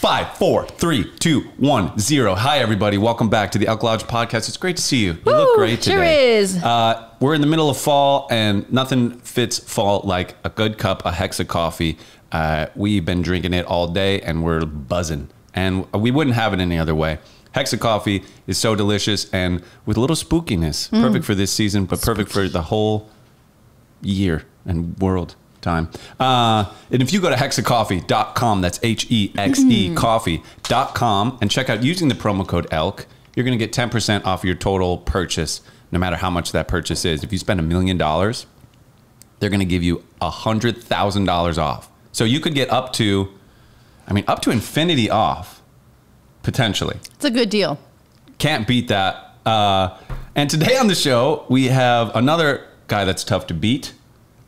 Five, four, three, two, one, zero. Hi, everybody. Welcome back to the Elk Lodge podcast. It's great to see you. You Woo, look great sure today. is. Uh, we're in the middle of fall, and nothing fits fall like a good cup of Hexe coffee. Uh, we've been drinking it all day, and we're buzzing. And we wouldn't have it any other way. Hexe coffee is so delicious and with a little spookiness. Mm. Perfect for this season, but perfect for the whole year and world time. Uh, and if you go to hexecoffee.com, that's H E X E coffee.com, and check out using the promo code ELK, you're going to get 10% off your total purchase, no matter how much that purchase is. If you spend a million dollars, they're going to give you a $100,000 off. So you could get up to, I mean, up to infinity off, potentially It's a good deal. can't beat that. Uh, and today on the show, we have another guy that's tough to beat.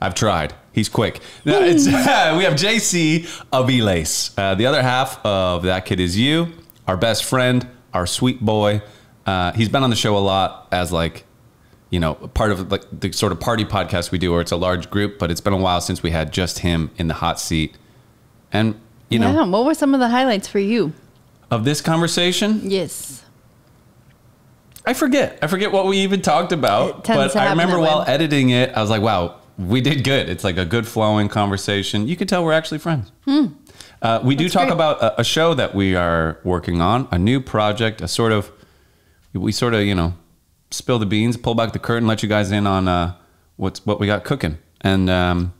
I've tried. He's quick. No, it's- we have JC Aviles. Uh, the other half of that kid is you, our best friend, our sweet boy. Uh, he's been on the show a lot as like, you know, part of like the sort of party podcast we do, where it's a large group. But it's been a while since we had just him in the hot seat. And you know, yeah. What were some of the highlights for you? of this conversation, Yes. I forget. I forget what we even talked about. But I remember that way. while editing it, I was like, wow, we did good. It's like a good flowing conversation. You can tell we're actually friends. Uh, we do Hmm. Talk great. about a, a show that we are working on, a new project, a sort of, we sort of, you know, spill the beans, pull back the curtain, let you guys in on uh, what's what we got cooking. And um,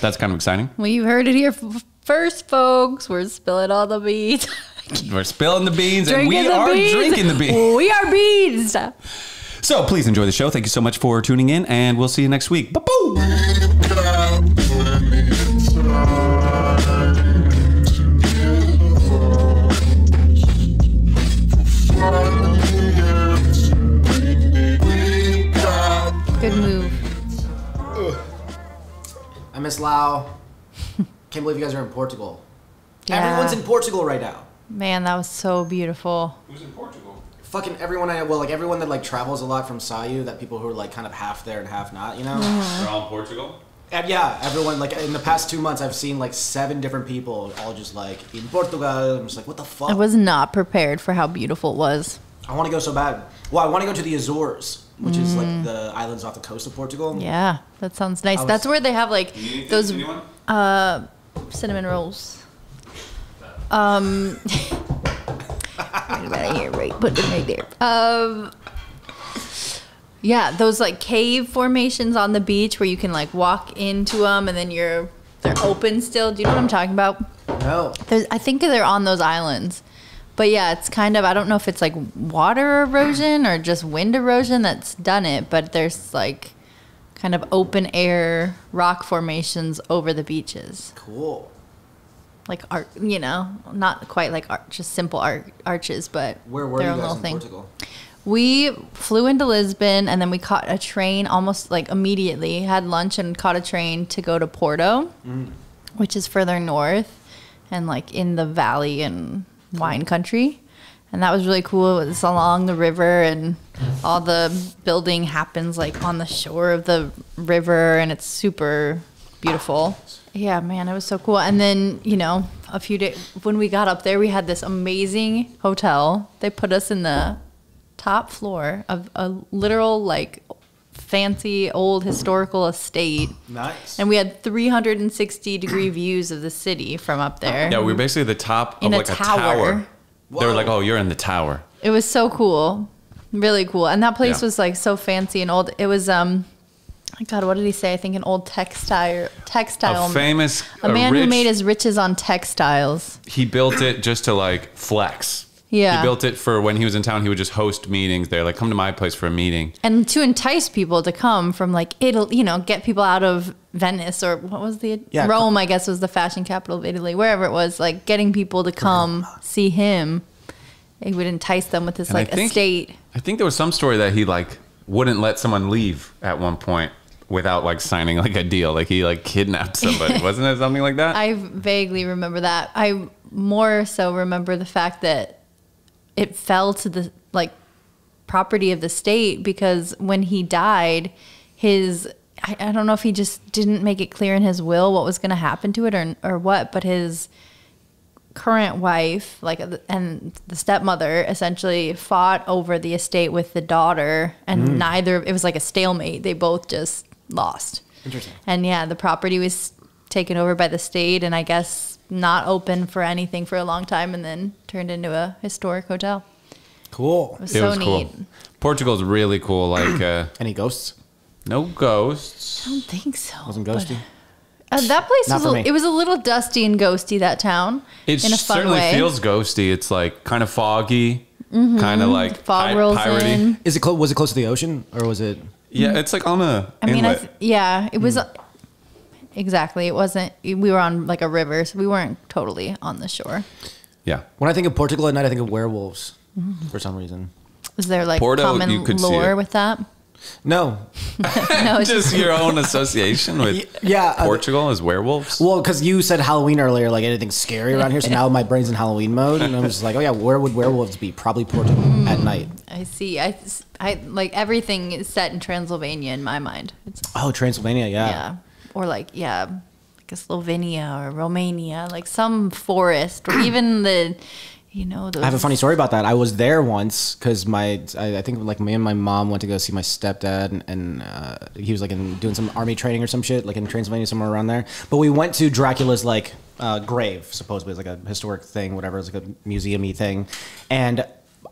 that's kind of exciting. Well, you heard it here f- first, folks. We're spilling all the beans. We're spilling the beans and we are beans. drinking the beans. We are beans. So please enjoy the show. Thank you so much for tuning in, and we'll see you next week. Ba-boom! Good move. I miss Lao. Can't believe you guys are in Portugal. Yeah. Everyone's in Portugal right now. Man, that was so beautiful. Who's in Portugal? Fucking everyone I well, like everyone that like travels a lot from Sayu, that people who are like kind of half there and half not, you know? Mm-hmm. They're all in Portugal. And yeah, everyone like in the past two months I've seen like seven different people all just like in Portugal. I'm just like, what the fuck? I was not prepared for how beautiful it was. I want to go so bad. Well, I want to go to the Azores, which is like the islands off the coast of Portugal. Mm. Yeah, that sounds nice. Was- That's where they have like those uh, cinnamon rolls. Um, right about here, right? Put them right there. Um, yeah, those like cave formations on the beach where you can like walk into them and then you're they're open still. Do you know what I'm talking about? No. There's, I think they're on those islands. But yeah, it's kind of I don't know if it's like water erosion or just wind erosion that's done it, but there's like kind of open air rock formations over the beaches. Cool. Like art, you know, not quite like art, just simple art arches, but Where were their you own little in thing. Portugal? We flew into Lisbon and then we caught a train almost like immediately. Had lunch and caught a train to go to Porto, mm. which is further north and like in the valley and wine country. And that was really cool. It was along the river and all the building happens like on the shore of the river and it's super beautiful. Yeah, man, it was so cool. And then, you know, a few days when we got up there, we had this amazing hotel. They put us in the top floor of a literal like fancy old historical estate. Nice. And we had 360 degree views of the city from up there. Yeah, we were basically the top In of a like a tower. tower. They were like, "Oh, you're in the tower." It was so cool. Really cool. And that place Yeah. was like so fancy and old. It was um God, what did he say? I think an old textile textile A famous, a man rich, who made his riches on textiles. He built it just to like flex. Yeah. He built it for when he was in town. He would just host meetings there, like come to my place for a meeting. And to entice people to come from like Italy, you know, get people out of Venice or what was the Yeah, Rome, I guess was the fashion capital of Italy, wherever it was, like getting people to come see him. It would entice them with this And I like think- estate. I think there was some story that he like wouldn't let someone leave at one point without like signing like a deal. Like he like kidnapped somebody. Wasn't it something like that? I vaguely remember that. I more so remember the fact that it fell to the like property of the state because when he died, his I, I don't know if he just didn't make it clear in his will what was going to happen to it or or what, but his current wife, like, and the stepmother, essentially fought over the estate with the daughter, and mm. neither. It was like a stalemate. They both just lost. Interesting. And yeah, the property was taken over by the state, and I guess not open for anything for a long time, and then turned into a historic hotel. Cool. It was It so was neat. cool. Portugal's really cool. Like uh, Any ghosts? no ghosts. I don't think so. Wasn't ghosty. Uh, that place Not was a, it was a little dusty and ghosty. That town It in a fun certainly way. feels ghosty. It's like kind of foggy, kind of like. Fog pi- rolls piratey. in. Is it close? Was it close to the ocean, or was it? Yeah, it's like on a I mean, I th- yeah, it was Hmm. exactly. It wasn't. We were on like a river, so we weren't totally on the shore. yeah. When I think of Portugal at night, I think of werewolves for some reason. Is there like Porto, common you could lore with that? No. No, it's Just your own association with Yeah. uh, Portugal as werewolves. well, because you said Halloween earlier, like anything scary around here. So now my brain's in Halloween mode, and I'm just like, oh yeah, where would werewolves be? Probably Portugal at night. I see. I, I like everything is set in Transylvania in my mind. It's Oh, Transylvania, yeah. yeah, or like yeah, like a Slovenia or Romania, like some forest, or even the, you know, those. I have a funny story about that. I was there once because my, I, I think like me and my mom went to go see my stepdad, and, and uh, he was like in, doing some army training or some shit, like in Transylvania somewhere around there. But we went to Dracula's like uh, grave, supposedly it's like a historic thing, whatever. It's like a museum-y thing, and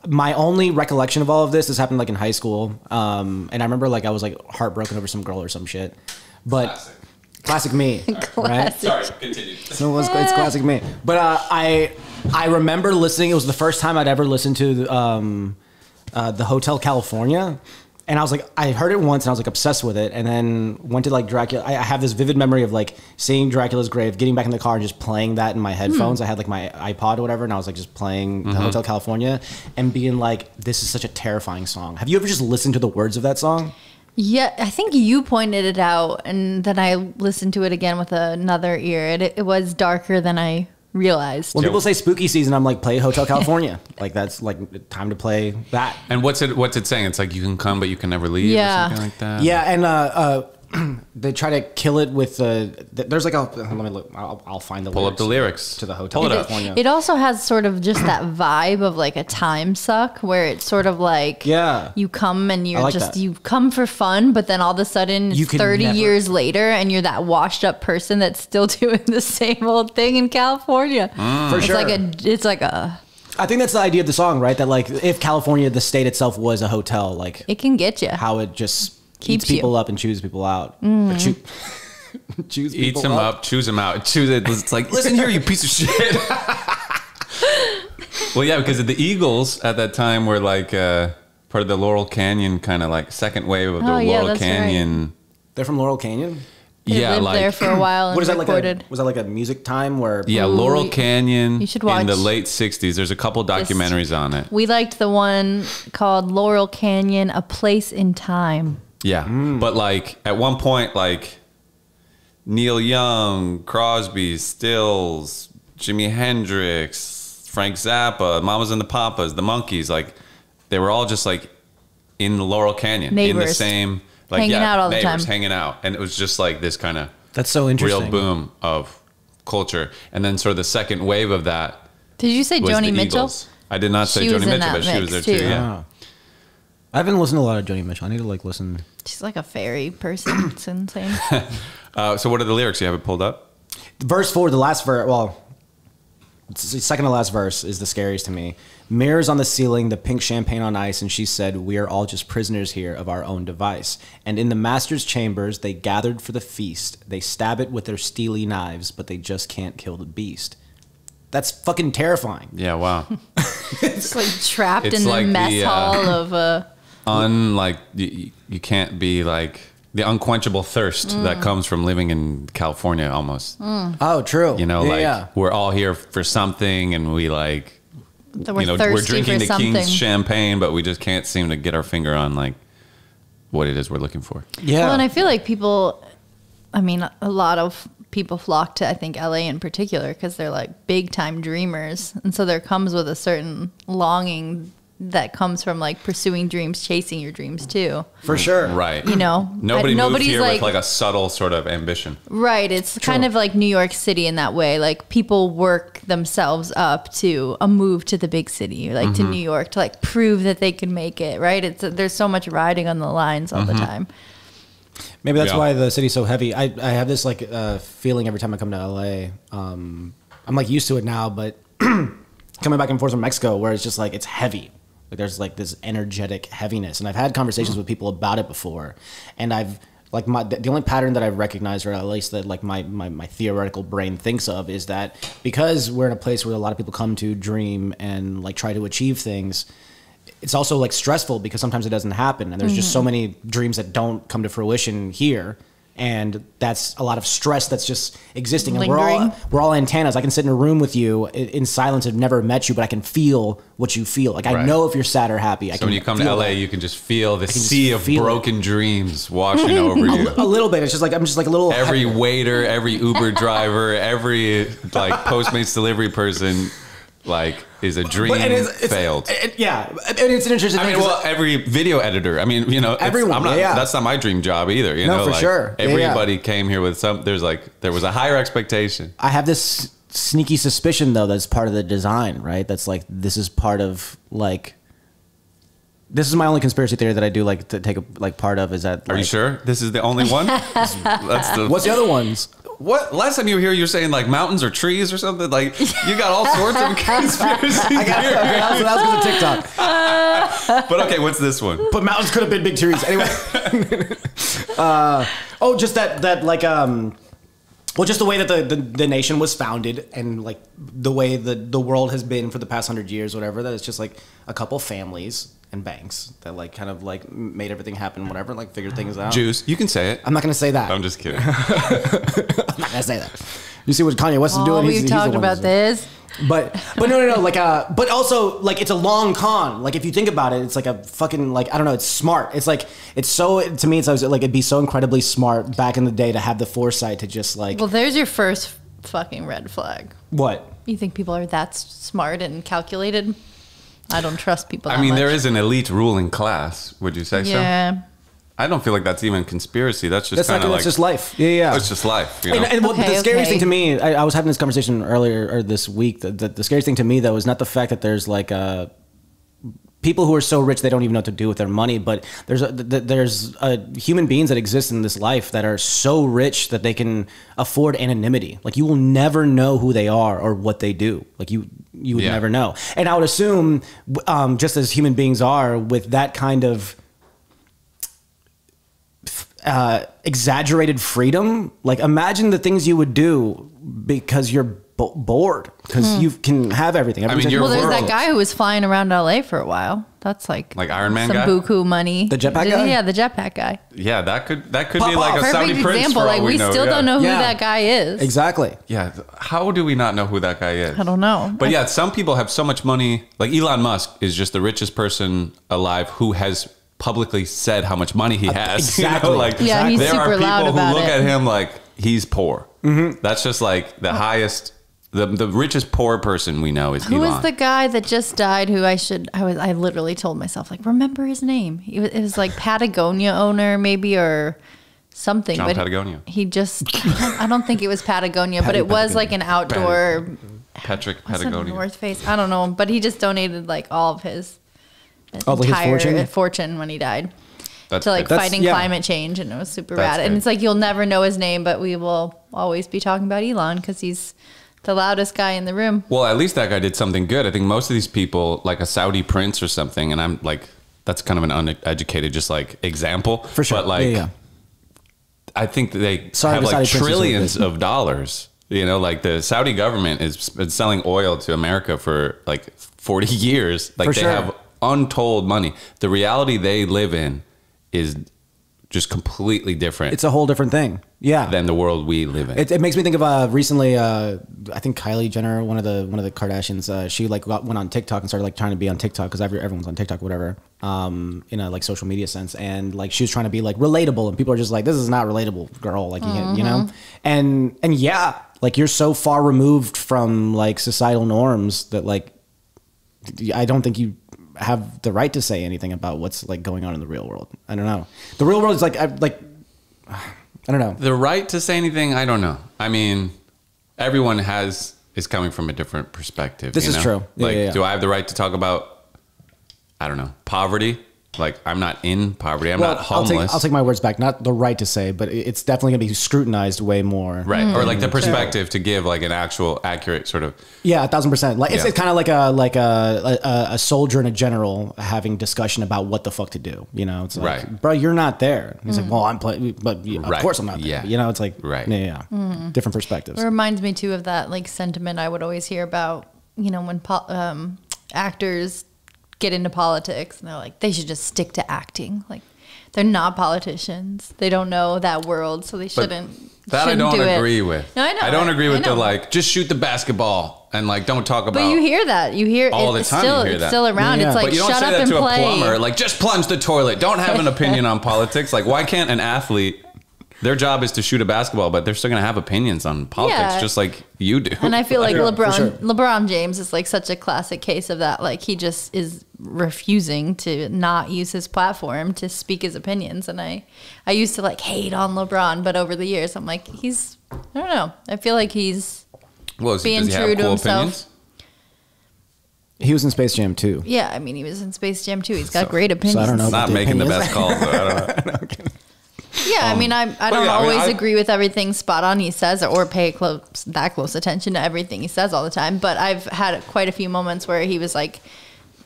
my only recollection of all of this this happened like in high school, um, and I remember like I was like heartbroken over some girl or some shit, but Classic. classic me, right? Classic. continue. So it's, it's classic me. But uh, I I remember listening. It was the first time I'd ever listened to um, uh, the Hotel California, and I was like, I heard it once, and I was like obsessed with it. And then went to like Dracula. I, I have this vivid memory of like seeing Dracula's grave, getting back in the car, and just playing that in my hmm. headphones. I had like my iPod or whatever, and I was like just playing the mm-hmm. Hotel California, and being like, this is such a terrifying song. Have you ever just listened to the words of that song? Yeah, I think you pointed it out, and then I listened to it again with another ear. It, it was darker than I realized. When people say spooky season, I'm like, play Hotel California. like that's like time to play that. And what's it? What's it saying? It's like you can come, but you can never leave. Yeah. or something like that. Yeah, and uh, uh, they try to kill it with the. th- there's like a. Let me look. I'll, I'll find the Pull up the lyrics to the Hotel Pull it up. California. It also has sort of just that vibe of like a time suck where it's sort of like Yeah. you come and you're like just that. you come for fun, but then all of a sudden You it's can 30 never- years later and you're that washed up person that's still doing the same old thing in California. Mm. For It's sure. like a it's like a I think that's the idea of the song, right? That like if California, the state itself, was a hotel, like it can get you. how it just Keeps eats people you. up and chews people out. Or chew- chews Eats them up, chews them out, chews it. It's like, listen here, you piece of shit. well, yeah, because the Eagles at that time were like uh, part of the Laurel Canyon kind of like second wave of the Oh, yeah, Laurel right. Canyon. They're from Laurel Canyon. They yeah, lived like there for a while and What is that like? A, was that like a music time where? yeah, Ooh, Laurel you- Canyon you should watch in the late '60s. There's a couple documentaries on it. we liked the one called Laurel Canyon, A Place in Time. Yeah, but like at one point, like Neil Young, Crosby, Stills, Jimi Hendrix, Frank Zappa, Mamas and the Papas, the Monkees, like they were all just like in the Laurel Canyon, in the same like Hanging yeah, out all the neighbors time. hanging out, and it was just like this kind of That's so interesting. real boom of culture, and then sort of the second wave of that Did you say Joni Mitchell? Eagles. I did not say She Joni Mitchell, that but she was there too. too. Yeah. Ah. I haven't listened to a lot of Joni Mitchell. I need to like listen. She's like a fairy person. It's insane. Uh, so what are the lyrics? You have it pulled up? verse four, the last verse. Well, second to last verse is the scariest to me. Mirrors on the ceiling, the pink champagne on ice, and she said, "We are all just prisoners here of our own device." And in the master's chambers, they gathered for the feast. They stab it with their steely knives, but they just can't kill the beast. That's fucking terrifying. Yeah. Wow. It's like trapped It's in the mess the, uh, hall of uh, unlike you, you can't be like the unquenchable thirst Mm. that comes from living in California almost. Oh, true. You know, Yeah, like yeah. we're all here for something and we like that we're you know, we're drinking the something. king's champagne, but we just can't seem to get our finger on like what it is we're looking for. yeah. Well, and I feel like people, I mean, a lot of people flock to, I think, LA in particular, because they're like big time dreamers. And so there comes with a certain longing that comes from like pursuing dreams, chasing your dreams too. For sure. Right. You know, Nobody I- moved nobody's here like, with like a subtle sort of ambition. right. It's kind of like New York City in that way. Like people work themselves up to a move to the big city, like Mm-hmm. to New York, to like prove that they can make it. Right. It's there's so much riding on the lines all Mm-hmm. the time. Maybe that's Yeah. why the city's so heavy. I, I have this like uh, feeling every time I come to LA. Um, I'm like used to it now, but coming back and forth from Mexico, where it's just like it's heavy. Like there's like this energetic heaviness, and I've had conversations mm. with people about it before, and I've like my the only pattern that I've recognized, or at least that like my, my my theoretical brain thinks of, is that because we're in a place where a lot of people come to dream and like try to achieve things it's also like stressful because sometimes it doesn't happen. And there's just so mm-hmm. many dreams that don't come to fruition here and that's a lot of stress that's just existing and we're all we're all antennas i can sit in a room with you in silence i've never met you but i can feel what you feel like i Right. know if you're sad or happy i So can when you come to LA, that. you can just feel the sea of feel it. broken dreams washing over you. a little bit it's just like i'm just like a little Every waiter, every Uber driver, every like Postmates delivery person, like is a dream But- and it's- it's- failed. it- yeah and it's an interesting I mean, well, every video editor. I mean, you know, Everyone, I'm not. yeah. That's not my dream job either. You No, know, for like, sure. Yeah, yeah. Everybody came here with some. There's like there was a higher expectation. I have this sneaky suspicion though that's part of the design, right? That's like this is part of like this is my only conspiracy theory that I do like to take a like part of is that Are you sure this is the only one? that's the. What's the other ones? What? Last time you were here, you were saying like mountains or trees or something. Like you got all sorts of conspiracy I got okay, that was, that was TikTok. But okay, what's this one? But mountains could have been big trees anyway. uh, oh, just that that like um, well, just the way that the, the the nation was founded and like the way the the world has been for the past hundred years, whatever. That it's just like a couple families and banks that like kind of like made everything happen, whatever. Like figured things out. Juice. You can say it. I'm not gonna say that. I'm just kidding. I'm not gonna say that. You see what Kanye West is Oh, doing? we've the talked one about this. But but no no no like uh but also like it's a long con. Like if you think about it, it's like a fucking like I don't know. It's smart. It's like it's so to me it's like it'd be so incredibly smart back in the day to have the foresight to just like Well, there's your first fucking red flag. what. You think people are that smart and calculated? I don't trust people. I mean, much. there is an elite ruling class. Would you say so? Yeah. I don't feel like that's even conspiracy. That's just That's kind not of that's like just life. Yeah yeah. it's just life. You know? And, and well, Okay, the scariest okay. thing to me, I, I was having this conversation earlier or this week. That the, the scariest thing to me though is not the fact that there's like uh, people who are so rich they don't even know what to do with their money, but there's a, th- th- there's uh human beings that exist in this life that are so rich that they can afford anonymity. Like you will never know who they are or what they do. Like you you would Yeah. never know. And I would assume, um, just as human beings are, with that kind of uh, exaggerated freedom. Like imagine the things you would do because you're bo- bored because hmm. you can have everything. I mean, Everything's- Your Well, there's world. that guy who was flying around LA for a while. That's like Like Iron Man some guy? buku money. The jetpack guy? Yeah, the jetpack guy. yeah, that could that could Pop be like off. a Saudi Perfect prince example. for all Like we, we know. still yeah. don't know who Yeah. that guy is. exactly. Yeah, how do we not know who that guy is? I don't know. But yeah, some people have so much money. Like Elon Musk is just the richest person alive who has publicly said how much money he uh, has. You know, exactly. Like Yeah, he's there are people loud who look it. at him like he's poor. Mm-hmm. That's just like the highest, the the richest poor person we know is Who Elon. was the guy that just died? Who I should? I was. I literally told myself like, remember his name. He was, it was like Patagonia owner, maybe or something. John but Patagonia. He just. I don't think it was Patagonia, but Patty it was like an outdoor. Patrick Patagonia? North Face. I don't know, but he just donated like all of his. Oh, like his entire fortune? fortune when he died That's to like big. Fighting yeah. climate change, and it was super That's rad. And it's like you'll never know his name, but we will always be talking about Elon because he's the loudest guy in the room. Well, at least that guy did something good. I think most of these people, like a Saudi prince or something, and I'm like, that's kind of an uneducated, just like example. For sure. But like, Yeah, yeah. I think that they Sorry, have like Saudi trillions of dollars. You know, like the Saudi government is is selling oil to America for like 40 years. Like For they sure. have untold money. The reality they live in is just completely different It's a whole different thing. Yeah. than the world we live in. It, it makes me think of uh, recently. Uh, I think Kylie Jenner, one of the one of the Kardashians, uh, she like got, went on TikTok and started like trying to be on TikTok because everyone's on TikTok, whatever, um, in a like social media sense, and like she was trying to be like relatable, and people are just like, "This is not relatable, girl." Like you, can't- you know, and and yeah, like you're so far removed from like societal norms that like I don't think you have the right to say anything about what's like going on in the real world. I don't know. The real world is like I, like I don't know. The right to say anything, I don't know. I mean, everyone has is coming from a different perspective. This is know? true. Yeah, like, yeah, yeah. do I have the right to talk about? I don't know poverty. Like, I'm not in poverty. I'm Well, not I'll homeless. take I'll take my words back. Not the right to say, but it's definitely going to be scrutinized way more. right, or like the mm. perspective to give like an actual accurate sort of. Yeah, a thousand percent. Like it's, Yeah. it's kind of like a like a, a a soldier and a general having discussion about what the fuck to do. You know, it's like, Right. bro, you're not there. He's like, mm. well, I'm playing, but you know, Right. of course I'm not there. Yeah. You know, it's like, Right. yeah, yeah, mm. different perspectives. It reminds me too of that like sentiment I would always hear about, you know, when po- um, actors get into politics and they're like, they should just stick to acting. Like, they're not politicians. They don't know that world, so they shouldn't. that I shouldn't don't do it. agree with. No, I know. I don't agree with the know. like just shoot the basketball and like don't talk about. But you hear that. You hear All it's the time you still hear it's that. still around. Yeah. It's like but you don't shut say up that and to play. a plumber. Like, just plunge the toilet. Don't have an opinion on politics. Like, why can't an athlete? Their job is to shoot a basketball, but they're still gonna have opinions on politics, Yeah. just like you do. And I feel like Yeah, LeBron sure. LeBron James is like such a classic case of that. Like he just is refusing to not use his platform to speak his opinions. And I I used to like hate on LeBron, but over the years I'm like he's I don't know. I feel like he's well, is, being does he have true to cool himself. opinions? He was in Space Jam too. yeah. I mean he was in Space Jam too. He's got So- great opinions. so I don't know. Not the making the opinions. best calls. Though. I don't know. Yeah, I um, mean I I don't yeah, I mean, always I- agree with everything spot on he says or pay close that close attention to everything he says all the time. But I've had quite a few moments where he was like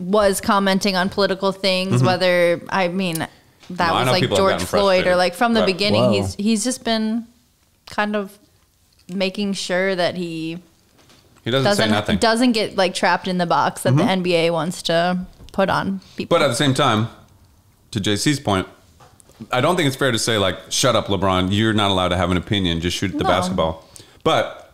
was commenting on political things, whether I mean that Mm-hmm. No, was like George Floyd or like from the Right. beginning Whoa. he's he's just been kind of making sure that he He doesn't, say nothing. Mm-hmm. doesn't doesn't get like trapped in the box that the NBA wants to put on people. But at the same time, to JC's point, I don't think it's fair to say like, "Shut up, LeBron. You're not allowed to have an opinion. Just shoot the No. basketball." But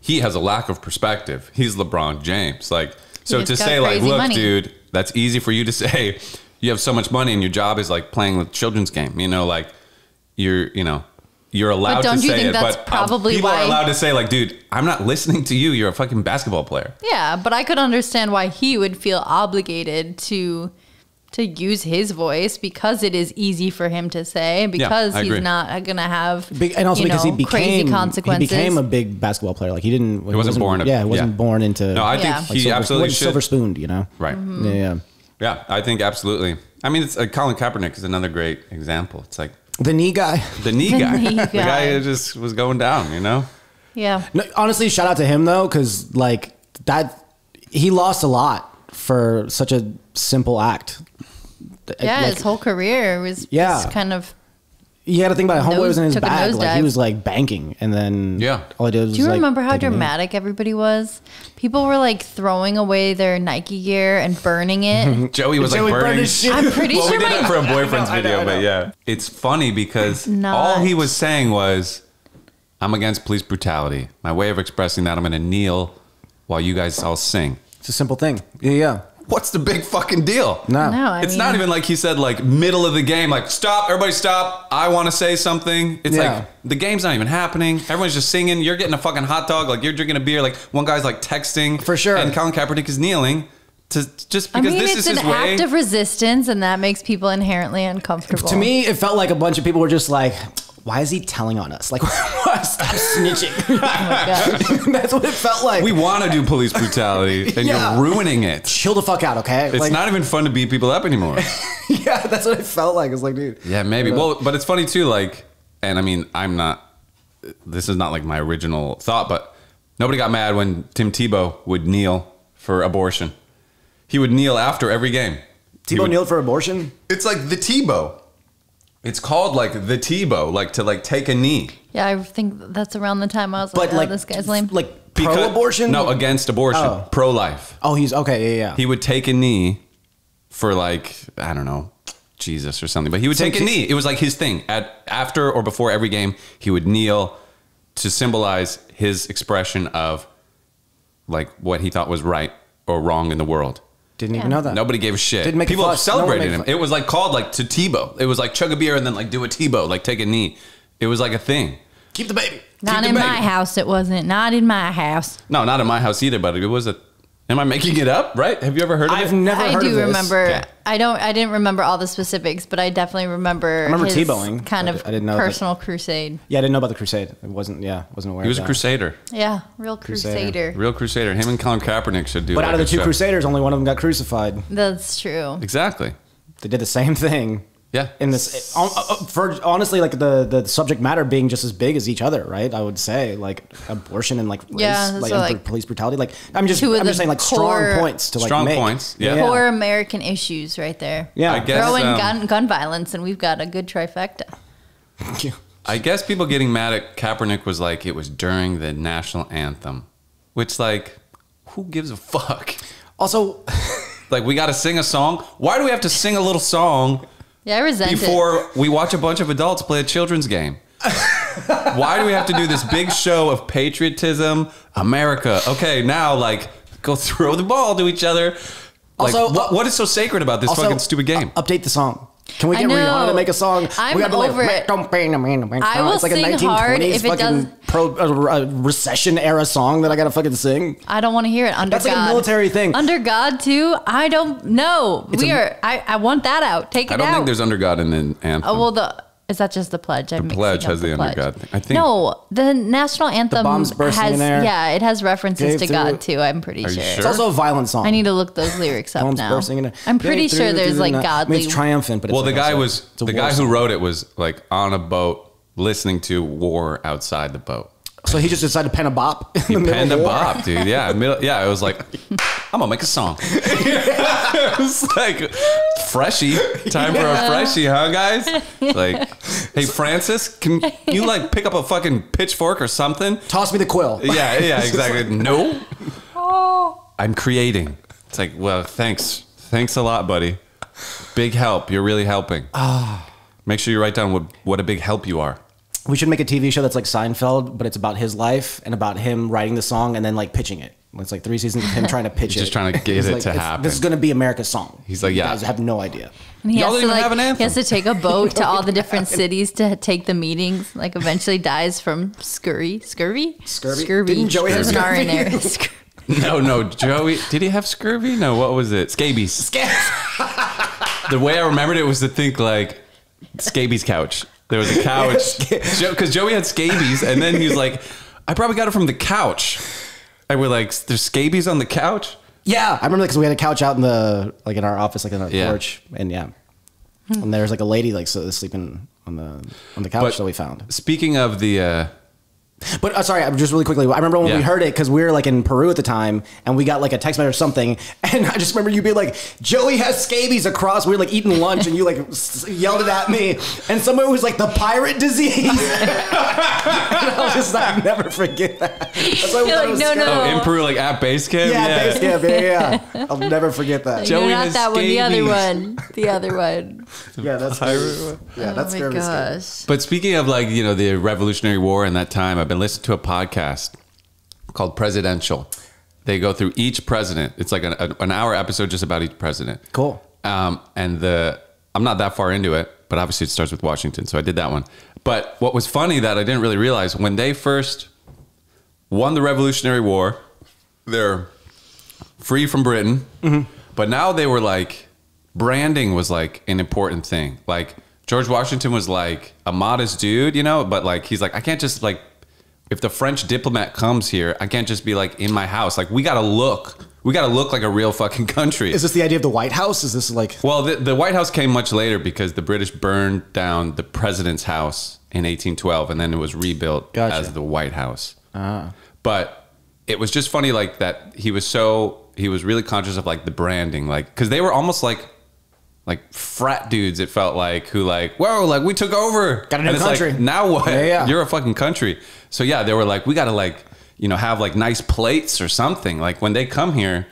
he has a lack of perspective. He's LeBron James. Like, so to say like, "Look, money." dude, that's easy for you to say. You have so much money, and your job is like playing the children's game. You know, like you're, you know." You're allowed don't to you say think it, that's but uh, probably people why- are allowed to say, like, dude, I'm not listening to you. You're a fucking basketball player. Yeah, but I could understand why he would feel obligated to to use his voice because it is easy for him to say because I he's not gonna have Big, and also you because know, he became crazy consequences. He became a big basketball player. Like he didn't. He, wasn't born a- Yeah, he wasn't yeah. born into. No, I Yeah. think like he silver, absolutely wasn't should. silver spooned. You know. Right. Mm-hmm. Yeah, yeah. Yeah, I think absolutely. I mean, it's uh, Colin Kaepernick is another great example. It's like The knee guy. the knee The guy, the guy guy. who just was going down. You know, yeah. No, honestly, shout out to him though, because like that, he lost a lot for such a simple act. Yeah, Like, his whole career was Yeah. just kind of you got to think about it. Homeboy Nose- was in his bag. Like he was like banking, and then Yeah. all I did was. Do you like, remember how take a dramatic everybody was? People were like throwing away their Nike gear and burning it. Joey was Joey like burned burning. his shit. I'm pretty well, sure we did my it for a boyfriend's I know, I know, video, but yeah, it's funny because Not. all he was saying was, "I'm against police brutality. My way of expressing that, I'm going to kneel while you guys all sing." It's a simple thing. Yeah, yeah. What's the big fucking deal? No, No, I it's mean, not even like he said like middle of the game like stop everybody stop i want to say something it's Yeah. like the game's not even happening everyone's just singing you're getting a fucking hot dog like you're drinking a beer like one guy's like texting For sure. and colin kaepernick is kneeling to just I because mean, this it's is an his way act of resistance, and that makes people inherently uncomfortable. To me, it felt like a bunch of people were just like, "Why is he telling on us? Like, stop snitching." oh my God. That's what it felt like. we want to do police brutality and Yeah. you're ruining it chill the fuck out, okay? it's like, not even fun to beat people up anymore Yeah, that's what it felt like. It's like, dude. Yeah, maybe. Well, but it's funny too. Like, and I mean, I'm not. This is not like my original thought, but nobody got mad when Tim Tebow would kneel for abortion. He would kneel after every game. Tebow would- kneeled for abortion. It's like the Tebow. It's called like the Tebow, like to like take a knee. Yeah, I think that's around the time I was like, But oh, like this guy's lame. Like pro abortion? No, against abortion. Oh. Pro life. Oh, he's okay. Yeah, yeah. He would take a knee for like I don't know Jesus or something, but he would Some take a knee. It was like his thing. At after or before every game, he would kneel to symbolize his expression of like what he thought was right or wrong in the world. Didn't Yeah. even know that. Nobody gave a shit. Didn't make a People fuss. No one celebrated made him. fu- It was like called like to Tebow. It was like chug a beer and then like do a Tebow, like take a knee. It was like a thing. Keep the baby. Not the in my baby. house, it wasn't. Not in my house. No, not in my house either, but it was a Am I making it up? Right? Have you ever heard of I've it? never I heard do of this. remember. Okay. I don't. I didn't remember all the specifics, but I definitely remember. remember his Tebowing, Kind but of I didn't know that- personal crusade. Yeah, I didn't know about the Crusade. It wasn't. Yeah, wasn't aware. He was of a that. crusader, Yeah, real crusader. real crusader. Him and Colin Kaepernick should do. But like out of the two show. Crusaders, only one of them got crucified. That's true. exactly. They did the same thing. Yeah. In this, uh, uh, for honestly, like the the subject matter being just as big as each other, right? I would say like abortion and like race, Yeah, like, so, and like, police brutality. Like I'm just I'm just saying like core- strong points to like Strong make. points, yeah. yeah. Core American issues right there. Yeah. I guess- Throw in um, gun gun violence, and we've got a good trifecta. Thank you. I guess people getting mad at Kaepernick was like it was during the national anthem, which like who gives a fuck? Also, Like we got to sing a song. Why do we have to sing a little song Yeah, I resent it. before we watch a bunch of adults play a children's game? Why do we have to do this big show of patriotism, America? Okay, now like go throw the ball to each other. Like, Also, what, what is so sacred about this also fucking stupid game? uh, update the song. Can we get Rihanna to make a song? I'm we gotta be over like, it. Don't pain me, man. I will It's like a sing 1920s hard if it fucking does- pro uh, uh, recession era song that I gotta fucking sing. I don't want to hear it under That's like a military thing. Under God too. I don't know. We a- are. I, I want that out. Take it I don't out. think there's under God in the anthem. Oh well, the is that just the pledge? I'm The pledge has the under God thing. I think- no. The national anthem bombs bursting has in there. yeah, it has references Gave to through- God too. I'm pretty sure. sure? It's also a violent song. I need to look those lyrics up Bombs now. bursting in it. I'm pretty Came sure through there's through like the night. I godly. mean, it's triumphant, but it's well, the guy also- was the war guy who wrote it was like on a boat listening to war outside the boat. So he just decided to pen a bop. In He the penned a of war. bop, dude. Yeah, middle, yeah. It was like, I'm gonna make a song. it was like freshy. Time for a freshie, huh, guys? Like, hey, Francis, can you like pick up a fucking pitchfork or something? Toss me the quill. Yeah, yeah, exactly. No, oh. I'm creating. It's like, well, thanks, thanks a lot, buddy. Big help. You're really helping. Ah. Make sure you write down what what a big help you are. We should make a TV show that's like Seinfeld, but it's about his life and about him writing the song and then like pitching it. It's like three seasons of him trying to pitch He's it. just trying to get He's it like, to it's- happen. This is going to be America's song. He's like, You yeah. guys have no idea. And he Y'all has to like have an he has to take a boat to all the different cities to take the meetings. Like eventually dies from scurry, scurvy, Scurvy? scurvy. Didn't Joey have There's an in scurvy? there. No, no, Joey. Did he have scurvy? No, what was it? Scabies. the way I remembered it was to think like scabies couch. There was a couch because Joey had scabies, and then he was like, "I probably got it from the couch." And we're like, "There's scabies on the couch." Yeah, I remember because we had a couch out in the like in our office, like in our Yeah. porch, and yeah, and there's like a lady like so, sleeping on the on the couch But- that we found. Speaking of the, uh, But uh, sorry, just really quickly. I remember when we heard it because we were like in Peru at the time, and we got like a text message or something, and I just remember you being like, "Joey has scabies across." We were like eating lunch, and you like s- yelled it at me, and someone was like, "The pirate disease." and I was just like, "I'll never forget that." That's why You're like, "No, no." oh, in Peru, like at base camp. Yeah, base camp, yeah, yeah. I'll never forget that. Joey You're not has that one. The other one. The other one. Yeah, that's Pirate yeah, that's oh scary. my scary. gosh. But speaking of like you know the Revolutionary War and that time, I've been listening to a podcast called Presidential. They go through each president. It's like an, an hour episode just about each president. Cool. Um, and the I'm not that far into it, but obviously it starts with Washington, so I did that one. But what was funny that I didn't really realize when they first won the Revolutionary War, they're free from Britain, but now they were like branding was like an important thing. Like George Washington was like a modest dude, you know, but like he's like I can't just like if the French diplomat comes here, I can't just be like in my house. Like we got to look, we got to look like a real fucking country. Is this the idea of the White House? Is this like Well, the, the White House came much later because the British burned down the president's house in 1812, and then it was rebuilt Gotcha. as the White House. Ah. But it was just funny, like that he was so he was really conscious of like the branding, like because they were almost like like frat dudes. It felt like who like whoa, like we took over, Got a new it's like, country. now what? Yeah, yeah. You're a fucking country. So yeah, they were like, we got to like you know have like nice plates or something. Like when they come here,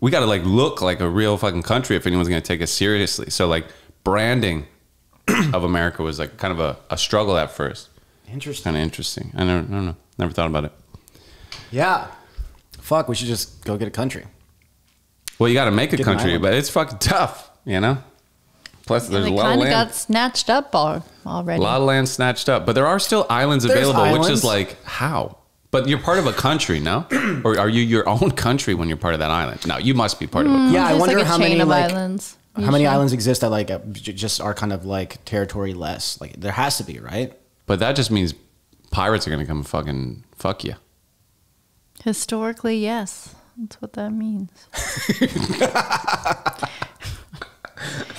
we got to like look like a real fucking country if anyone's gonna take us seriously. So like branding of America was like kind of a, a struggle at first. interesting? Kind of interesting. I don't, I don't know. Never thought about it. Yeah. Fuck, we should just go get a country. Well, you got to make a country, but it's fucking tough, you know. Plus, there's they a lot of kind of land. got snatched up all, already. a lot of land snatched up, but there are still islands There's available, which is like how But you're part of a country, no? or are you your own country when you're part of that island? No, you must be part of a country. Yeah, I wonder like how many of like islands. how many islands exist that like uh, just are kind of like territory less. Like there has to be, right? But that just means pirates are gonna come fucking fuck you. Historically, yes. That's what that means.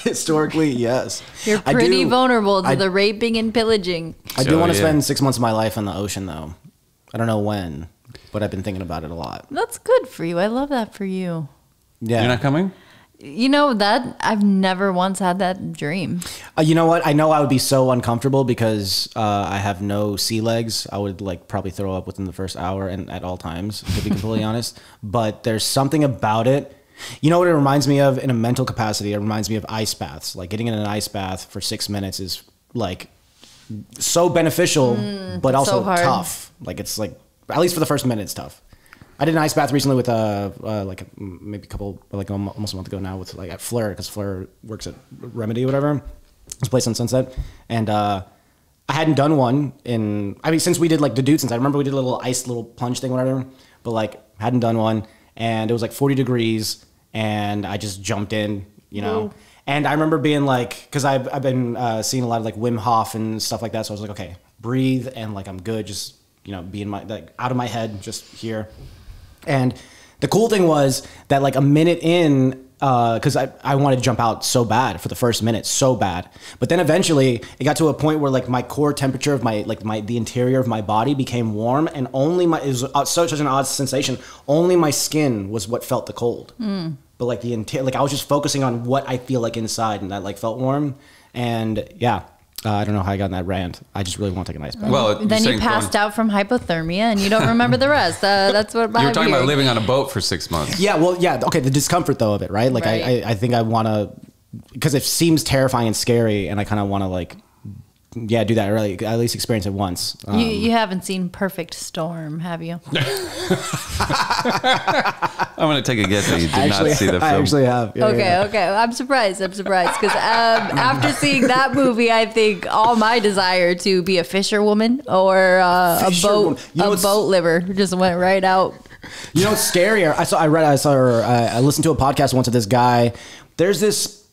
Historically, yes. You're pretty do- vulnerable to I- the raping and pillaging. I do So, want to yeah. spend six months of my life in the ocean, though. I don't know when, but I've been thinking about it a lot. That's good for you. I love that for you. Yeah. You're not coming? You know that I've never once had that dream. Uh, you know what? I know I would be so uncomfortable because uh, I have no sea legs. I would like probably throw up within the first hour and at all times, to be completely honest. But there's something about it. You know what it reminds me of in a mental capacity? It reminds me of ice baths. Like getting in an ice bath for six minutes is like so beneficial, but also so tough. Like it's like at least for the first minute, it's tough. I did an ice bath recently with uh, uh like a, maybe a couple like almost a month ago now with like at Fleur because Fleur works at Remedy or whatever. This place on Sunset, and uh, I hadn't done one in I mean since we did like the dude since I remember we did a little ice little plunge thing whatever, but like hadn't done one, and it was like forty degrees, and I just jumped in, you know. Whoa. And I remember being like, because I've, I've been uh, seeing a lot of like Wim Hof and stuff like that. So I was like, okay, breathe and like I'm good. Just, you know, be in my, like out of my head, just here. And the cool thing was that like a minute in, because I, I wanted to jump out so bad for the first minute, so bad. But then eventually it got to a point where like my core temperature of my, like my, the interior of my body became warm and only my, it was uh, such, such an odd sensation. Only my skin was what felt the cold. But like the interior, like I was just focusing on what I feel like inside and that like felt warm. And yeah, uh, I don't know how I got in that rant. I just really want to take a nice bath. Well, then you passed going- out from hypothermia and you don't remember the rest. Uh, that's what You were talking about living on a boat for six months. Yeah, well, yeah, okay, the discomfort though of it, right? Like Right. I, I, I think I want to, because it seems terrifying and scary, and I kind of want to like, yeah, do that really at least experience it once. Um, You, you haven't seen Perfect Storm, have you? I'm gonna take a guess that you did actually, not see the film. I actually have. Yeah, Okay, yeah. okay. I'm surprised. I'm surprised because um, after seeing that movie, I think all my desire to be a fisherwoman or uh, a boat You know a boat liver just went right out. You know what's scarier? I saw, I read, I saw, or I I listened to a podcast once of this guy. There's this,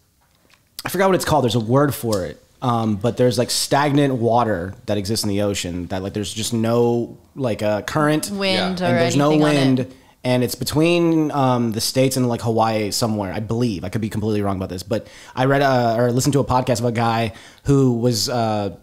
I forgot what it's called. There's a word for it. Um, but there's like stagnant water that exists in the ocean that like there's just no like uh, current. Wind Yeah. or and there's no anything on wind. It. and it's between um, the states and like hawaii somewhere i believe. I could be completely wrong about this but i read uh, or listened to a podcast of a guy who was uh,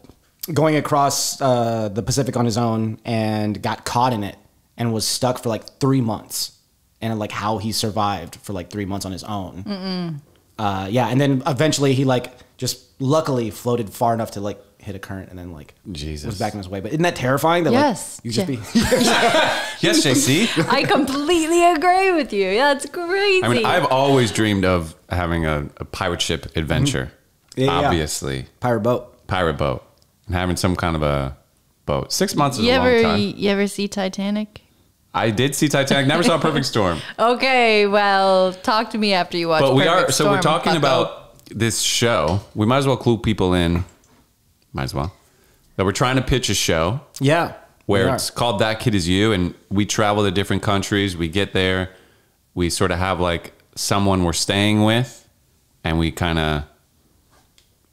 going across uh, the pacific on his own and got caught in it and was stuck for like three months and like how he survived for like three months on his own. Uh, yeah. And then eventually he like just luckily floated far enough to like hit a current and then like Jesus. was back in his way but isn't that terrifying that Yes. like you just Yeah. be Yes, JC. I completely agree with you. Yeah, it's crazy. I mean, I've always dreamed of having a, a pirate ship adventure. Mm-hmm. Yeah, yeah. Obviously, pirate boat pirate boat and having some kind of a boat. Six months is you a long ever time. you ever see Titanic? I did see Titanic. Never saw Perfect Storm. Okay, well, talk to me after you watch. but we Perfect are so we're talking bucko. about this show. We might as well clue people in. Might as well that we're trying to pitch a show Yeah. where it's called That Kid Is You, and we travel to different countries. We get there, we sort of have like someone we're staying with, and we kind of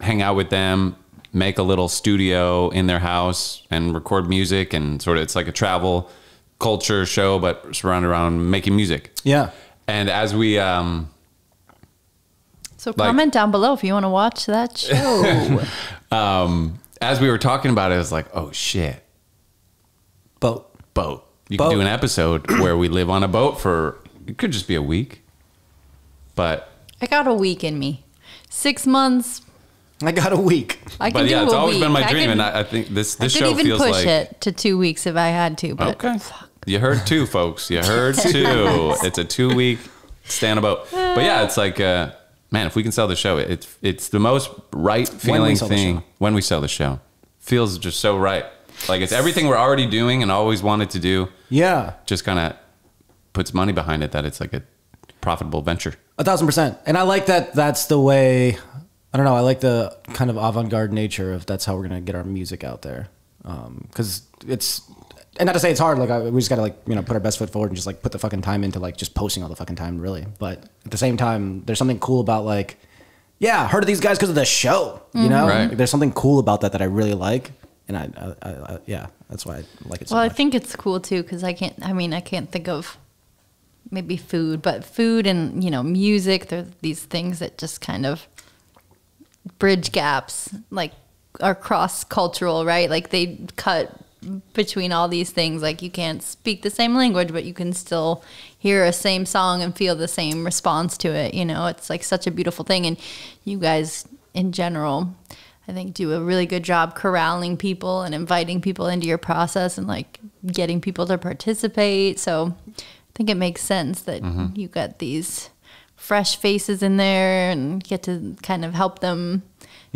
hang out with them, make a little studio in their house, and record music, and sort of it's like a travel culture show, but surrounded around making music. Yeah. And as we um, So like- comment down below if you want to watch that show. um, as we were talking about it, it's like, oh shit, Boat. boat. You Boat. could do an episode where we live on a boat for it could just be a week, but I got a week in me. Six months. I got a week. I can but yeah, do it's a always week. been my I dream, and I, I think this I this could show even feels push like it to two weeks if I had to. But okay. You heard two, folks. You heard two. it's a two week stand about. But yeah, it's like, uh, man, if we can sell the show, it's it's the most right feeling thing when we sell the show. Feels just so right. Like it's everything we're already doing and always wanted to do. Yeah. Just kind of puts money behind it that it's like a profitable venture. A thousand percent. And I like that that's the way I don't know, I like the kind of avant garde nature of that's how we're gonna get our music out there. Um, because it's and not to say it's hard. Like I, we just gotta like you know put our best foot forward and just like put the fucking time into like just posting all the fucking time, really. But at the same time, there's something cool about like, yeah, I heard of these guys because of the show. You mm-hmm. know, Right. Like, there's something cool about that that I really like, and I, I, I, I yeah, that's why I like it so Well, I think it's cool too because I can't. I mean, I can't think of maybe food, but food and you know music. They're these things that just kind of bridge gaps, like are cross cultural, right? Like they cut between all these things. Like you can't speak the same language, but you can still hear a same song and feel the same response to it. You know, it's like such a beautiful thing. And you guys, in general, I think do a really good job corralling people and inviting people into your process and like getting people to participate. So I think it makes sense that mm-hmm. you got these fresh faces in there and get to kind of help them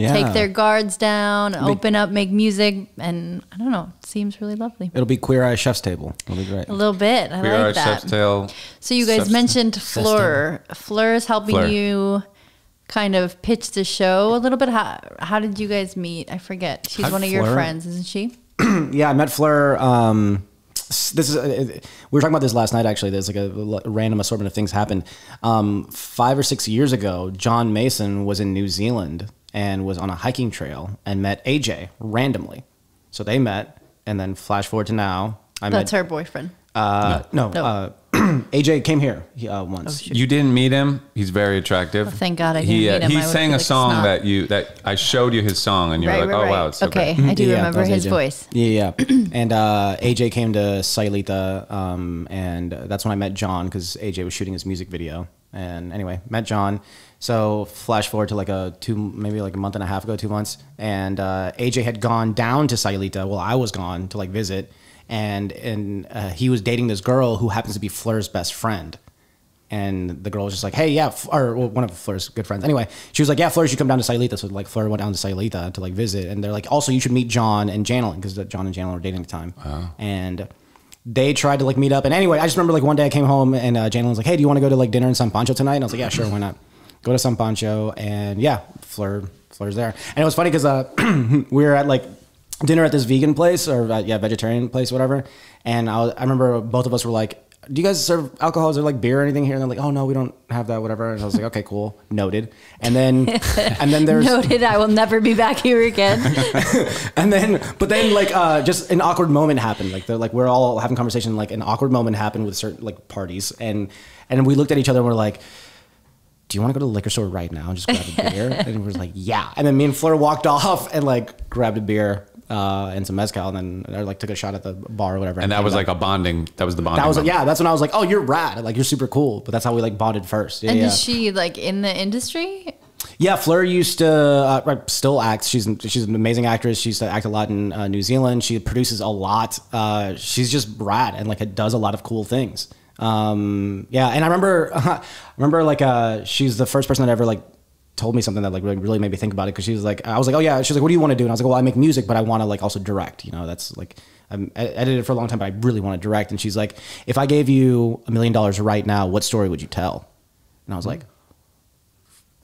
Yeah. take their guards down, open up, make music, and I don't know, it seems really lovely. It'll be Queer Eye Chef's Table. It'll be great. A little bit. I We are like at that. Chef's Tale. So you guys Chef's- mentioned Fleur. Fleur is helping Fleur. you kind of pitch the show a little bit. How how did you guys meet? I forget. She's How- one of your friends, isn't she? yeah, I met Fleur. Um, this is uh, we were talking about this last night. Actually, there's like a random assortment of things happened. Um, five or six years ago, John Mason was in New Zealand and was on a hiking trail and met AJ randomly. So they met, and then flash forward to now. I That's met. her boyfriend. Uh, no, No. Uh, AJ came here uh, once. shoot. You didn't meet him. He's very attractive. Oh, thank God I he, didn't meet him. He I sang a like song snot. that you that I showed you his song, and you were like, "Oh wow, it's so okay, good." I do Yeah, remember his AJ. voice. Yeah, yeah. and uh, AJ came to Sayulita, um, and that's when I met John because AJ was shooting his music video. And anyway, met John. So flash forward to like a two, maybe like a month and a half ago, two months, and uh, AJ had gone down to Sayulita. Well, I was gone to like visit, and and uh, he was dating this girl who happens to be Fleur's best friend. And the girl was just like, "Hey, yeah," or well, one of Fleur's good friends. Anyway, she was like, "Yeah, Fleur, you should come down to Sayulita." So like, Fleur went down to Sayulita to like visit, and they're like, "Also, you should meet John and Janelyn because John and Janelyn were dating at the time." And they tried to like meet up. And anyway, I just remember like one day I came home and uh, Janelyn was like, "Hey, do you want to go to like dinner in San Pancho tonight?" And I was like, "Yeah, sure, why not?" Go to San Pancho, and yeah, Fleur, Fleur's there. And it was funny because uh, we were at like dinner at this vegan place or uh, yeah, vegetarian place, whatever. And I, was, I remember both of us were like, "Do you guys serve alcohol? Is there like beer or anything here?" And they're like, "Oh no, we don't have that, whatever." And I was like, "Okay, cool, noted." And then and then there's Noted. I will never be back here again. and then but then like uh just an awkward moment happened like they're like we're all having conversation like an awkward moment happened with certain like parties and and we looked at each other and we're like do you want to go to the liquor store right now and just grab a beer and we was like yeah and then me and Fleur walked off and like grabbed a beer uh and some mezcal and then or like took a shot at the bar or whatever And that was back. like a bonding. That was the bonding. that was moment. yeah that's when I was like oh you're rad like you're super cool but that's how we like bonded first yeah and yeah. is she like in the industry? Yeah, Fleur used to uh, still acts. She's she's an amazing actress. She used to act a lot in uh, New Zealand. She produces a lot. Uh, she's just rad and like does a lot of cool things. Um, yeah, and I remember, I remember like uh, she's the first person that ever like told me something that like really, really made me think about it because she was like, I was like, oh yeah. She's like, what do you want to do? And I was like, well, I make music, but I want to like also direct. You know, that's like I'm I edited for a long time, but I really want to direct. And she's like, if I gave you a million dollars right now, what story would you tell? And I was like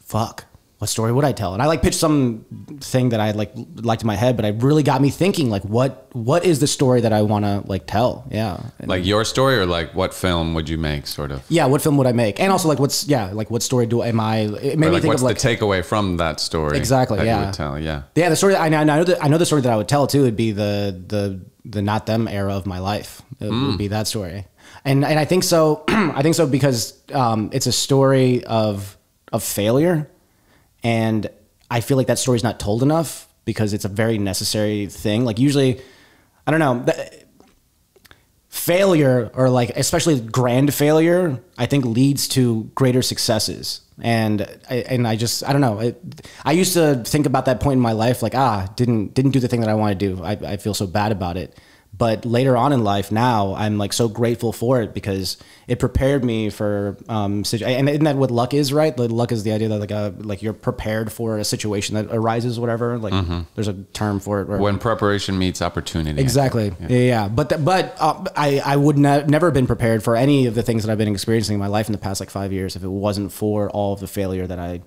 fuck what story would i tell and i like pitched some thing that i like liked in my head but it really got me thinking like what what is the story that i want to like tell yeah And- like your story, or like what film would you make, sort of? yeah what film would i make and also like what's yeah like what story do am i it made Or me like think what's of like the takeaway from that story? Exactly, That you yeah. would tell. Yeah. yeah the story I know, I know that I know the story that I would tell too would be the the the not them era of my life it Hmm. would be that story and and I think so I think so because um, it's a story of of failure and I feel like that story's not told enough because it's a very necessary thing. Like usually I don't know failure or like especially grand failure i think leads to greater successes. And I, and i just i don't know it, i used to think about that point in my life like ah didn't didn't do the thing that i want to do. I, I feel so bad about it but later on in life now i'm like so grateful for it because it prepared me for um and isn't that what luck is right the luck is the idea that like uh like you're prepared for a situation that arises whatever like there's a term for it When preparation meets opportunity. Exactly. Yeah, yeah. But but uh, I I would ne- never been prepared for any of the things that I've been experiencing in my life in the past like five years if it wasn't for all of the failure that I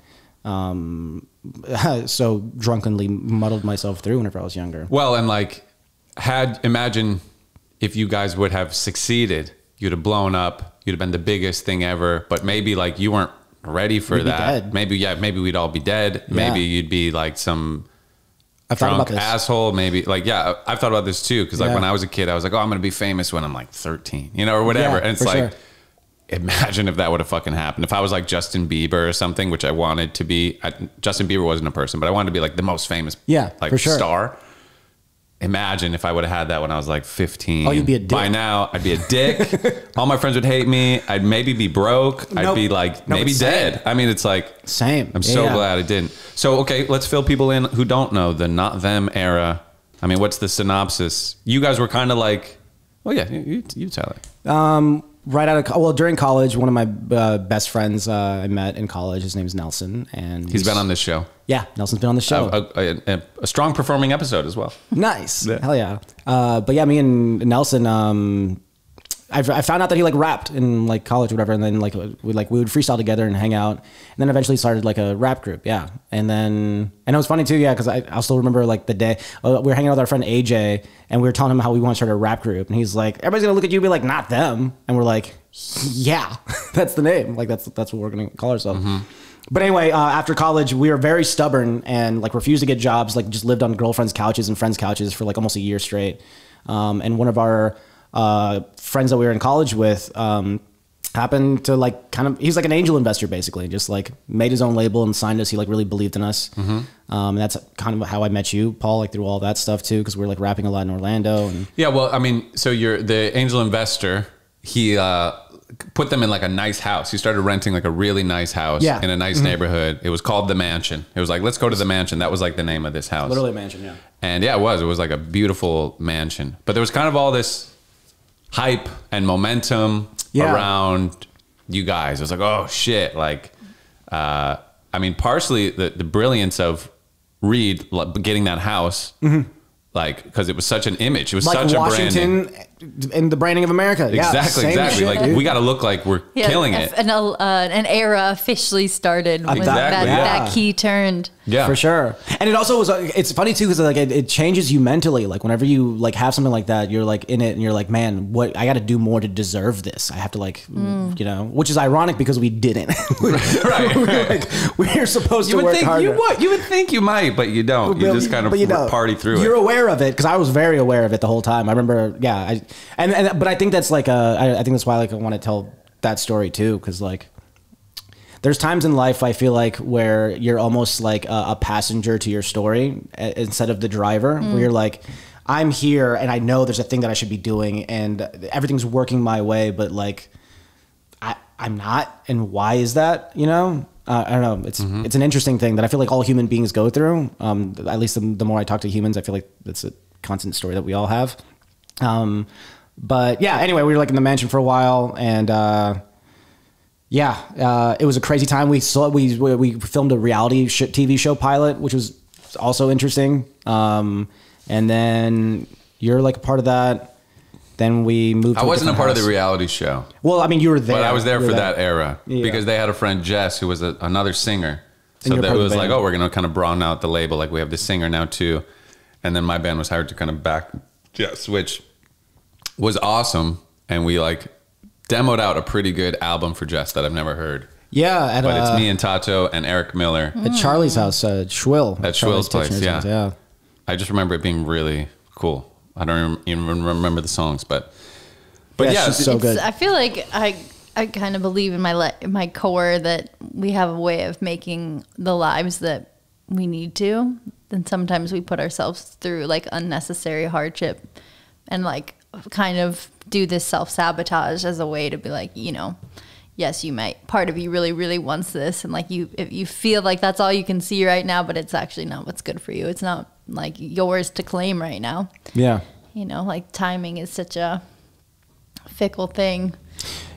um so drunkenly muddled myself through whenever I was younger. Well, and like, had imagine if you guys would have succeeded, you'd have blown up, you'd have been the biggest thing ever. But maybe like you weren't ready for We'd that. Maybe yeah, maybe we'd all be dead. Maybe you'd be like some I've drunk about this. asshole. Maybe like yeah, I've thought about this too. Because like Yeah. when I was a kid, I was like, oh, I'm gonna be famous when I'm like 13, you know, or whatever. Yeah, and it's like. sure. Imagine if that would have fucking happened. If I was like Justin Bieber or something, which I wanted to be. I, Justin Bieber wasn't a person, but I wanted to be like the most famous, Yeah, like for sure. star. Imagine if I would have had that when I was like 15. Oh, you'd be a dick. By now, I'd be a dick. All my friends would hate me. I'd maybe be broke. I'd be like No, maybe same. dead. I mean, it's like Same. I'm so Yeah. glad I didn't. So okay, let's fill people in who don't know the not them era. I mean, what's the synopsis? You guys were kind of like, oh yeah, you, you, you tell it. Um, right out of well, during college, one of my uh, best friends uh, I met in college. His name's Nelson, and He's been on this show. Yeah, Nelson's been on the show. A, a, a, a strong performing episode as well. nice, Yeah. hell yeah. Uh, but yeah, me and Nelson. Um, I, I found out that he like rapped in like college or whatever, and then like we like we would freestyle together and hang out, and then eventually started like a rap group. Yeah, and then and it was funny too. Yeah, because I, I still remember like the day uh, we were hanging out with our friend AJ, and we were telling him how we want to start a rap group, and he's like, everybody's gonna look at you and be like, not them, and we're like, yeah, that's the name. Like that's that's what we're gonna call ourselves. But anyway, uh, after college, we were very stubborn and like refused to get jobs. Like just lived on girlfriends' couches and friends' couches for like almost a year straight. Um, and one of our uh, friends that we were in college with um, happened to like kind of he's like an angel investor basically. Just like made his own label and signed us. He like really believed in us. Um, and that's kind of how I met you, Paul. Like through all that stuff too, because we are like rapping a lot in Orlando. And Yeah, well, I mean, so you're the angel investor. He uh, put them in like a nice house. He started renting like a really nice house Yeah. In a nice neighborhood. It was called the Mansion. It was like, let's go to the Mansion. That was like the name of this house. literally a mansion. Yeah. And yeah, it was. It was like a beautiful mansion. But there was kind of all this hype and momentum Yeah. around you guys. It was like, oh shit. Like, uh, I mean, partially the, the brilliance of Reed getting that house, like, because it was such an image. It was. Like such a branding. Washington and the branding of America. Exactly, same exactly. shit, like dude. we got to look like we're Yeah, killing it. An, uh, an era officially started when Exactly, that, yeah. that key turned. yeah, for sure. And it also was. uh, It's funny too because like it, it changes you mentally. Like whenever you like have something like that, you're like in it, and you're like, man, what I got to do more to deserve this. I have to like, Mm. you know, which is ironic because we didn't. right. we were like we were supposed You to would work think harder. you would. You would think you might, but you don't. You just kind of but you don't. party through it. You're aware of it because I was very aware of it the whole time. I remember, yeah, I, and, and but I think that's like a, I, I think that's why like I want to tell that story too because like there's times in life I feel like where you're almost like a, a passenger to your story uh, instead of the driver, where you're like. I'm here and I know there's a thing that I should be doing and everything's working my way, but like I, I'm not, and why is that? You know, uh, I don't know. It's it's an interesting thing that I feel like all human beings go through. Um, at least the, the more I talk to humans, I feel like that's a constant story that we all have. Um, but yeah, anyway, we were like in the mansion for a while, and uh, yeah, uh, it was a crazy time. We saw we we we filmed a reality sh- TV show pilot, which was also interesting. Um, and then you're like a part of that. Then we moved. I wasn't a part of the reality show. Well, I mean, you were there. But I was there for that era Yeah. because they had a friend Jess who was a, another singer. So that was like, oh, we're gonna kind of broaden out the label. Like we have the singer now too, and then my band was hired to kind of back Jess, which was awesome. And we like demoed out a pretty good album for Jess that I've never heard. Yeah, at, But uh, it's me and Tato and Eric Miller at Charlie's house, uh, Schwill. at Charlie's Schwill's place. Yeah. is- yeah. I just remember it being really cool. I don't even remember the songs, but but Yeah, yeah, she's so It's- good. I feel like I I kind of believe in my le- in my core that we have a way of making the lives that we need to. And sometimes we put ourselves through like unnecessary hardship and like kind of do this self sabotage as a way to be like, you know, yes, you might part of you really, really wants this and like you if you feel like that's all you can see right now, but it's actually not what's good for you. It's not like yours to claim right now Yeah. you know, like timing is such a fickle thing.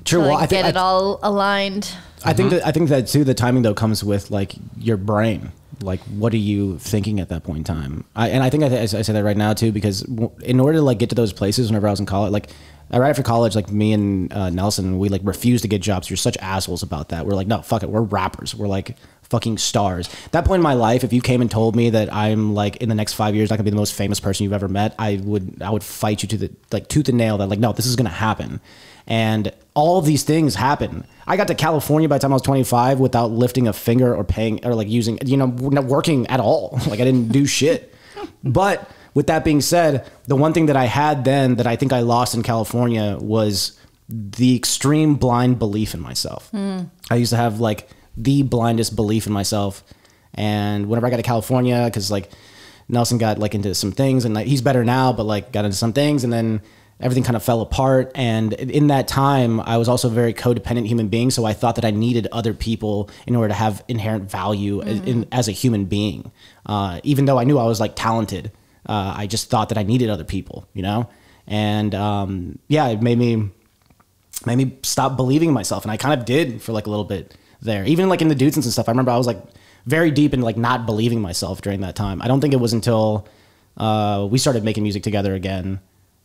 True. To, well, like, I think get it I, all aligned. I think mm-hmm. that I think that too. The timing though comes with like your brain. Like, what are you thinking at that point in time? I, and I think I, I say that right now too because in order to like get to those places, whenever I was in college, like uh, right after college, like me and uh, Nelson, we like refused to get jobs. You're such assholes about that. We're like, no, fuck it. We're rappers. We're like fucking stars. that point in my life, if you came and told me that I'm like in the next five years not gonna be the most famous person you've ever met, I would I would fight you to the like tooth and nail that like no, this is gonna happen. And all of these things happen. I got to California by the time I was 25 without lifting a finger or paying or like using you know not working at all. Like I didn't do shit. But with that being said, the one thing that I had then that I think I lost in California was the extreme blind belief in myself. Hmm. I used to have like the blindest belief in myself. And whenever I got to California, because like Nelson got like into some things and like he's better now, but like got into some things and then everything kind of fell apart. And in that time, I was also a very codependent human being. So I thought that I needed other people in order to have inherent value as- in, as a human being. Uh, even though I knew I was like talented, uh, I just thought that I needed other people, you know? And um, yeah, it made me made me stop believing in myself. And I kind of did for like a little bit there. Even like in the Dudesons stuff, I remember I was like very deep in like not believing myself during that time. I don't think it was until uh, we started making music together again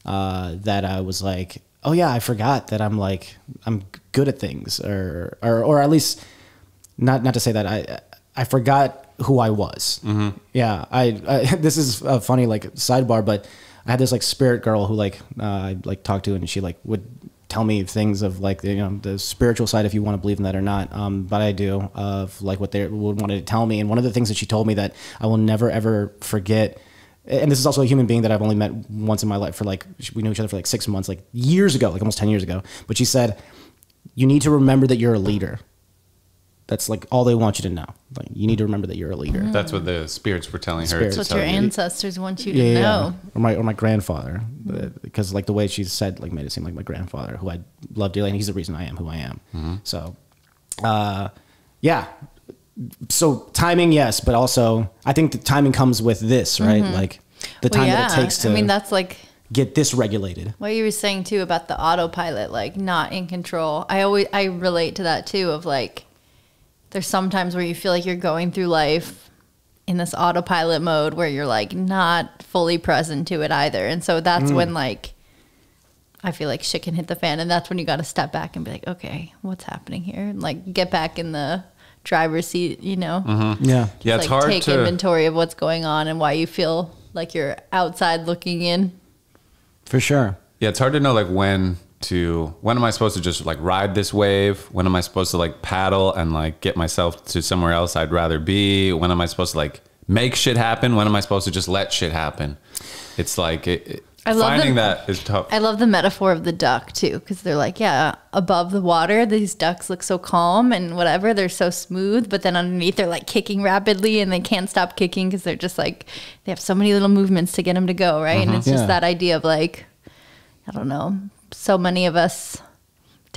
uh, that I was like, oh yeah, I forgot that I'm like I'm good at things, or or or at least not not to say that I I forgot who I was. Yeah, I, I this is a funny like sidebar, but I had this like spirit girl who like uh, I like talked to, and she like would tell me things of like the, you know the spiritual side if you want to believe in that or not. Um, but I do of like what they would wanted to tell me, and one of the things that she told me that I will never ever forget. And this is also a human being that I've only met once in my life for like we knew each other for like six months, like years ago, like almost ten years ago. But she said, "You need to remember that you're a leader." That's like all they want you to know. Like you need to remember that you're a leader. That's what the spirits were telling her. Spirits. to That's what your tell you. ancestors want you to know. Or my or my grandfather, because like the way she said like made it seem like my grandfather, who I love dearly, and he's the reason I am who I am. Mm-hmm. So, uh, yeah. So timing, yes, but also I think the timing comes with this, right? Like the Mm-hmm. Well, time that it takes to I mean, that's like get this regulated. what you were saying too about the autopilot, like not in control. I always I relate to that too. Of like, there's sometimes where you feel like you're going through life in this autopilot mode where you're like not fully present to it either, and so Mm. that's when like. I feel like shit can hit the fan, and that's when you got to step back and be like, okay, what's happening here? And like get back in the driver's seat, you know? Mm-hmm. Yeah. Yeah, it's like hard take to. inventory of what's going on and why you feel like you're outside looking in. For sure. Yeah, it's hard to know like when to when am I supposed to just like ride this wave? When am I supposed to like paddle and like get myself to somewhere else I'd rather be? When am I supposed to like make shit happen? When am I supposed to just let shit happen? It's like it, it- I love finding the- that is tough. I love the metaphor of the duck too, because they're like, yeah, above the water, these ducks look so calm and whatever, they're so smooth, but then underneath they're like kicking rapidly and they can't stop kicking because they're just like, they have so many little movements to get them to go, right? And mm-hmm. it's Yeah. just that idea of like, I don't know, so many of us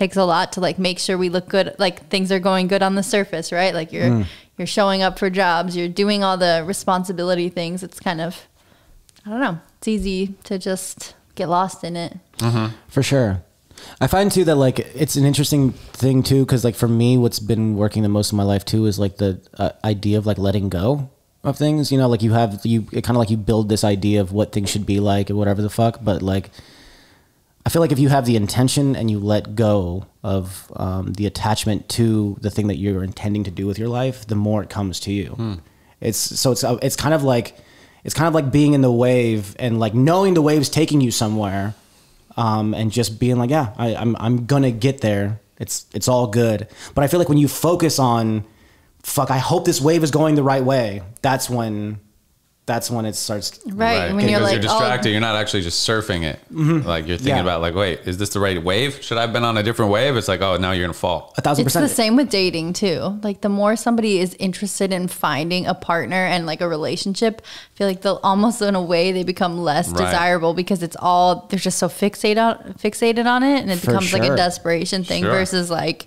takes a lot to like make sure we look good like things are going good on the surface right like you're mm. you're showing up for jobs you're doing all the responsibility things it's kind of i don't know it's easy to just get lost in it For sure. I find too that like it's an interesting thing too because like for me, what's been working the most in my life too is like the uh, idea of like letting go of things. You know, like you have you kind of like you build this idea of what things should be like and whatever the fuck, but like I feel like if you have the intention and you let go of um, the attachment to the thing that you're intending to do with your life, the more it comes to you. It's so it's uh, it's kind of like it's kind of like being in the wave and like knowing the wave's taking you somewhere, um, and just being like, yeah, I, I'm I'm gonna get there. It's it's all good. But I feel like when you focus on, fuck, I hope this wave is going the right way. That's when, that's when it starts. right, when you're because like you're oh, distracted, you're not actually just surfing it. Mm-hmm. Like you're thinking Yeah. about like, wait, is this the right wave? Should I have been on a different wave? It's like, oh, now you're gonna fall. A thousand it's percent. the same with dating too. Like the more somebody is interested in finding a partner and like a relationship, I feel like they'll almost in a way they become less Right. desirable because it's all they're just so fixated on fixated on it and it For becomes like a desperation thing Sure. versus like,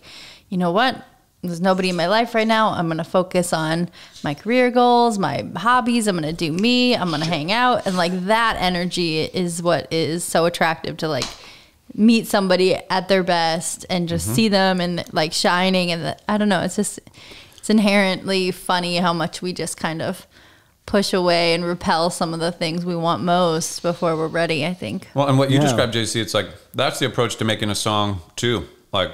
you know what? There's nobody in my life right now. I'm gonna focus on my career goals, my hobbies. I'm gonna do me. I'm gonna hang out, and like that energy is what is so attractive to like meet somebody at their best and just Mm-hmm. see them and like shining and the, I don't know it's just it's inherently funny how much we just kind of push away and repel some of the things we want most before we're ready. I think. Well, and what you Yeah. described, JC, it's like that's the approach to making a song too. Like,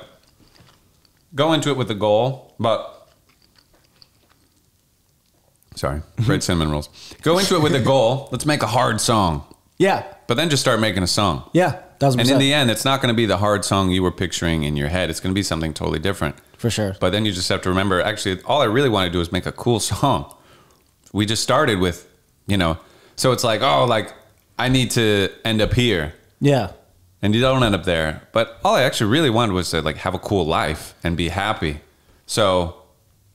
go into it with a goal, but sorry, red cinnamon rolls. Go into it with a goal. Let's make a hard song, Yeah. but then just start making a song. Yeah. Thousand And in the end, it's not going to be the hard song you were picturing in your head. It's going to be something totally different. For sure. But then you just have to remember actually, all I really want to do is make a cool song. We just started with, you know, so it's like, oh, like I need to end up here. yeah. And you don't end up there. But all I actually really wanted was to like have a cool life and be happy. So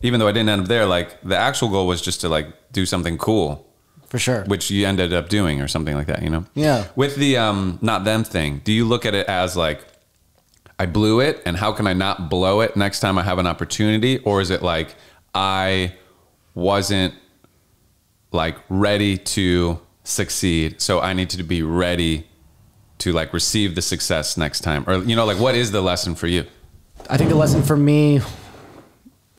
even though I didn't end up there, like the actual goal was just to like do something cool For sure. which you ended up doing or something like that, you know? Yeah. With the um not them thing, do you look at it as like I blew it and how can I not blow it next time I have an opportunity or is it like I wasn't like ready to succeed, so I need to be ready to like receive the success next time or you know like what is the lesson for you? I think the lesson for me,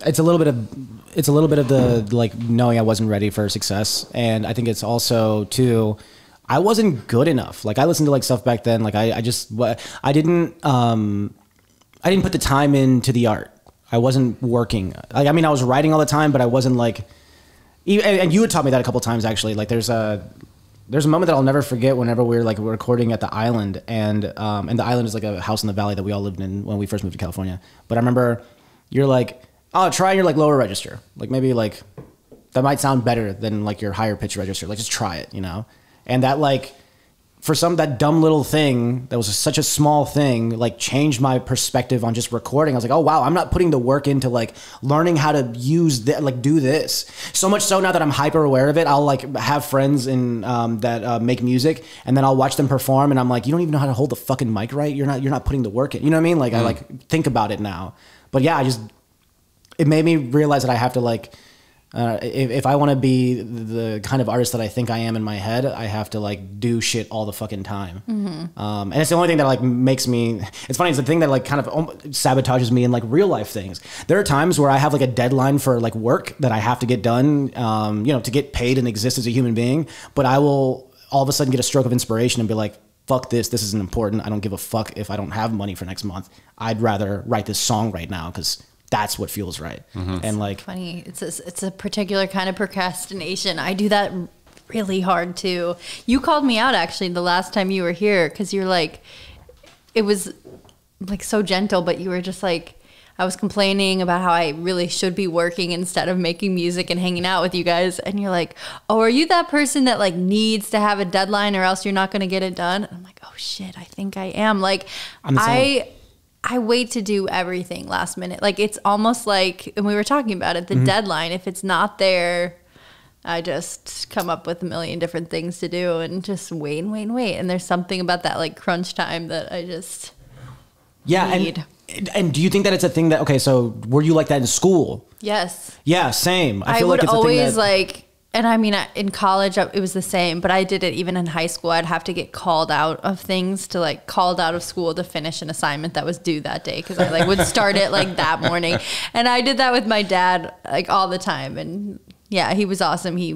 it's a little bit of, it's a little bit of the like knowing I wasn't ready for success, and I think it's also too, I wasn't good enough. Like I listened to like stuff back then. Like I, I just, I didn't, um, I didn't put the time into the art. I wasn't working. Like I mean, I was writing all the time, but I wasn't like, and and you had taught me that a couple times actually. Like there's a there's a moment that I'll never forget whenever we were like recording at the island and um and the island is like a house in the valley that we all lived in when we first moved to California. But I remember you're like, oh try your like lower register. Like maybe like that might sound better than like your higher pitch register. Like just try it, you know? And that like for some that dumb little thing that was such a small thing like changed my perspective on just recording. I was like oh wow i'm not putting the work into like learning how to use that like do this. So much so now that i'm hyper aware of it i'll like have friends in um, that uh, make music and then i'll watch them perform and i'm like you don't even know how to hold the fucking mic right. You're not you're not putting the work in. You know what i mean? Like i like think about it now. But yeah i just it made me realize that i have to like uh, if, if I want to be the kind of artist that I think I am in my head, I have to like do shit all the fucking time. Um, and it's the only thing that like makes me. It's funny. It's the thing that like kind of sabotages me in like real life things. There are times where I have like a deadline for like work that I have to get done. Um, you know, to get paid and exist as a human being. But I will all of a sudden get a stroke of inspiration and be like, fuck this, this isn't important. I don't give a fuck if I don't have money for next month. I'd rather write this song right now because that's what feels right. Mm-hmm. And like, Funny. It's a, it's a particular kind of procrastination. I do that really hard too. You called me out actually the last time you were here because you're like, it was like so gentle, but you were just like, I was complaining about how I really should be working instead of making music and hanging out with you guys. And you're like, oh, are you that person that like needs to have a deadline or else you're not going to get it done? And I'm like, oh shit, I think I am. Like, I'm the same. I. I wait to do everything last minute. Like it's almost like, and we were talking about it, the mm-hmm. deadline. If it's not there, I just come up with a million different things to do and just wait and wait and wait. And there's something about that like crunch time that I just Yeah, need. and and do you think that it's a thing that okay? So were you like that in school? yes. Yeah, same. I, feel would like it's a thing always that, like, and I mean, in college it was the same, but I did it even in high school. I'd have to get called out of things to like called out of school to finish an assignment that was due that day because I like would start it like that morning, and I did that with my dad like all the time, and yeah, he was awesome. He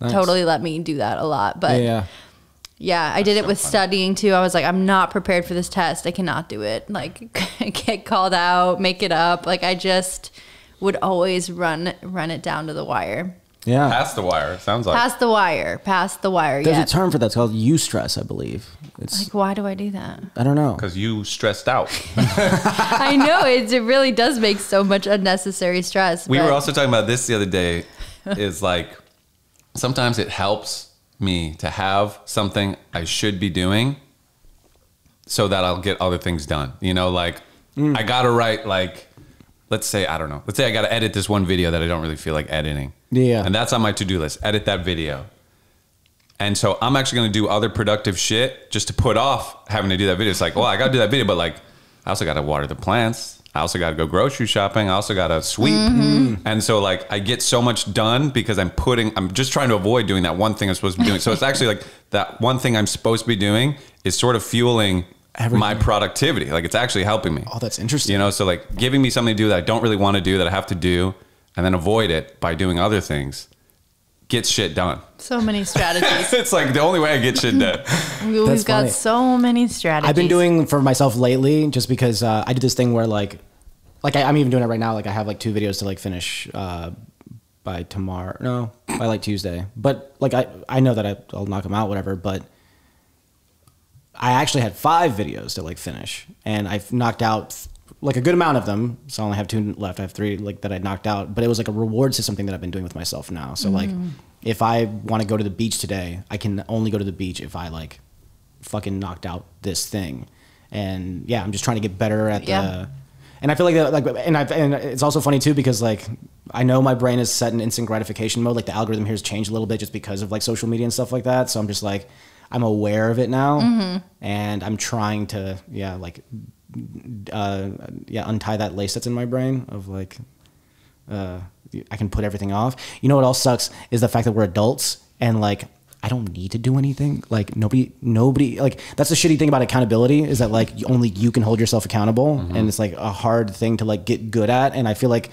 Nice. totally let me do that a lot, but yeah, yeah. I did it so with funny. studying too. I was like, I'm not prepared for this test. I cannot do it. Like, get called out, make it up. Like, I just would always run run it down to the wire. Yeah. Past the wire, it sounds like. Past the wire, past the wire. There's yeah. a term for that. It's called eustress, I believe. It's like, why do I do that? I don't know. Because you stressed out. I know it, it really does make so much unnecessary stress. We but- were also talking about this the other day. Is like sometimes it helps me to have something I should be doing so that I'll get other things done. You know, like mm. I gotta write like let's say I don't know. Let's say I gotta edit this one video that I don't really feel like editing. Yeah. And that's on my to-do list. Edit that video. And so I'm actually gonna do other productive shit just to put off having to do that video. It's like, well, I gotta do that video, but like I also gotta water the plants. I also gotta go grocery shopping. I also gotta sweep. Mm-hmm. And so like I get so much done because I'm putting I'm just trying to avoid doing that one thing I'm supposed to be doing. So it's actually like that one thing I'm supposed to be doing is sort of fueling my productivity. Like it's actually helping me. Oh, that's interesting. You know, so like giving me something to do that I don't really want to do that I have to do, and then avoid it by doing other things. gets shit done. So many strategies. It's like the only way I get shit done. We- We've got funny. so many strategies. I've been doing for myself lately, just because uh, I did this thing where like, like I, I'm even doing it right now. Like I have like two videos to like finish uh, by tomorrow. No, by like Tuesday. But like I, I know that I, I'll knock them out, whatever. But I actually had five videos to like finish, and I've knocked out like a good amount of them. So I only have two left. I have three like that I knocked out. But it was like a reward system thing that I've been doing with myself now. So like, mm. if I want to go to the beach today, I can only go to the beach if I like fucking knocked out this thing. And yeah, I'm just trying to get better at Yeah. the. And I feel like that, like, and I and it's also funny too because like I know my brain is set in instant gratification mode. Like the algorithm here has changed a little bit just because of like social media and stuff like that. So I'm just like I'm aware of it now, and I'm trying to yeah like uh yeah untie that lace that's in my brain of like uh, I can put everything off. You know what all sucks is the fact that we're adults and like I don't need to do anything. Like nobody, nobody like that's the shitty thing about accountability is that like only you can hold yourself accountable, and it's like a hard thing to like get good at. And I feel like I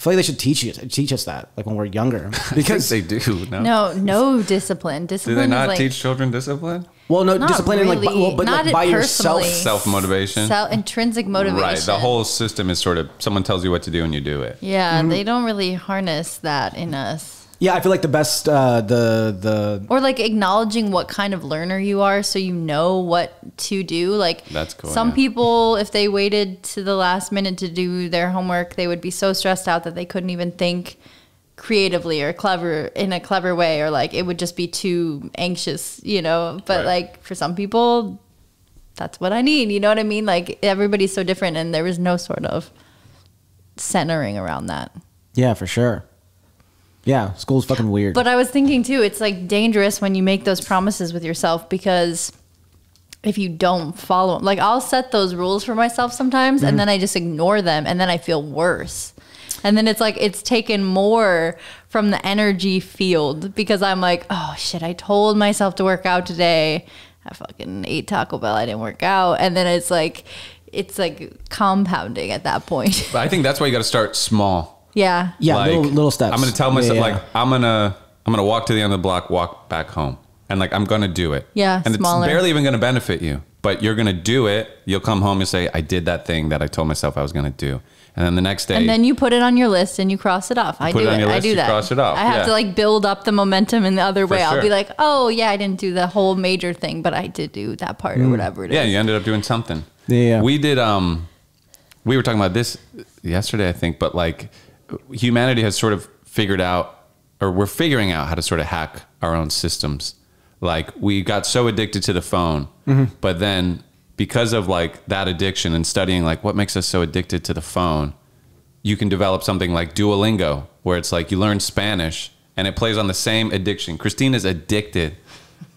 feel like they should teach you teach us that like when we're younger Because because they do. No. No, no discipline. Do they not is like teach children discipline? well no not discipline and like really. well, but Not like by yourself. Self motivation. self intrinsic motivation. Right. The whole system is sort of someone tells you what to do and you do it. Yeah, Mm-hmm. they don't really harness that in us. Yeah, I feel like the best uh, the the Or like acknowledging what kind of learner you are so you know what to do. Like That's cool, Some yeah. people if they waited to the last minute to do their homework, they would be so stressed out that they couldn't even think creatively or clever in a clever way or like it would just be too anxious, you know. But Right. like for some people that's what I need, you know what I mean? Like everybody's so different and there was no sort of centering around that. yeah for sure. Yeah, school's fucking weird. But I was thinking too, it's like dangerous when you make those promises with yourself because if you don't follow them, like I'll set those rules for myself sometimes and mm-hmm. then I just ignore them and then I feel worse. And then it's like it's taken more from the energy field because I'm like, oh shit, I told myself to work out today. I fucking ate Taco Bell, I didn't work out. And then it's like it's like compounding at that point. But I think that's why you got to start small. Yeah. yeah, Like, little little steps. I'm gonna tell myself Yeah, yeah. like I'm gonna I'm gonna walk to the end of the block, walk back home, and like I'm gonna do it. Yeah, and smaller. it's barely even gonna benefit you, but you're gonna do it. You'll come home and say, I did that thing that I told myself I was gonna do, and then the next day, And then you put it on your list and you cross it off. I do it it. on your I list, do you that. cross it off, I have yeah. to like build up the momentum in the other way. I'll be like, oh yeah, I didn't do the whole major thing, but I did do that part or whatever it is. yeah, you ended up doing something. Yeah. we did. Um, we were talking about this yesterday, I think, but like humanity has sort of figured out, or we're figuring out how to sort of hack our own systems. Like we got so addicted to the phone, mm-hmm. but then because of like that addiction and studying like what makes us so addicted to the phone, you can develop something like Duolingo, where it's like you learn Spanish and it plays on the same addiction. Christine is addicted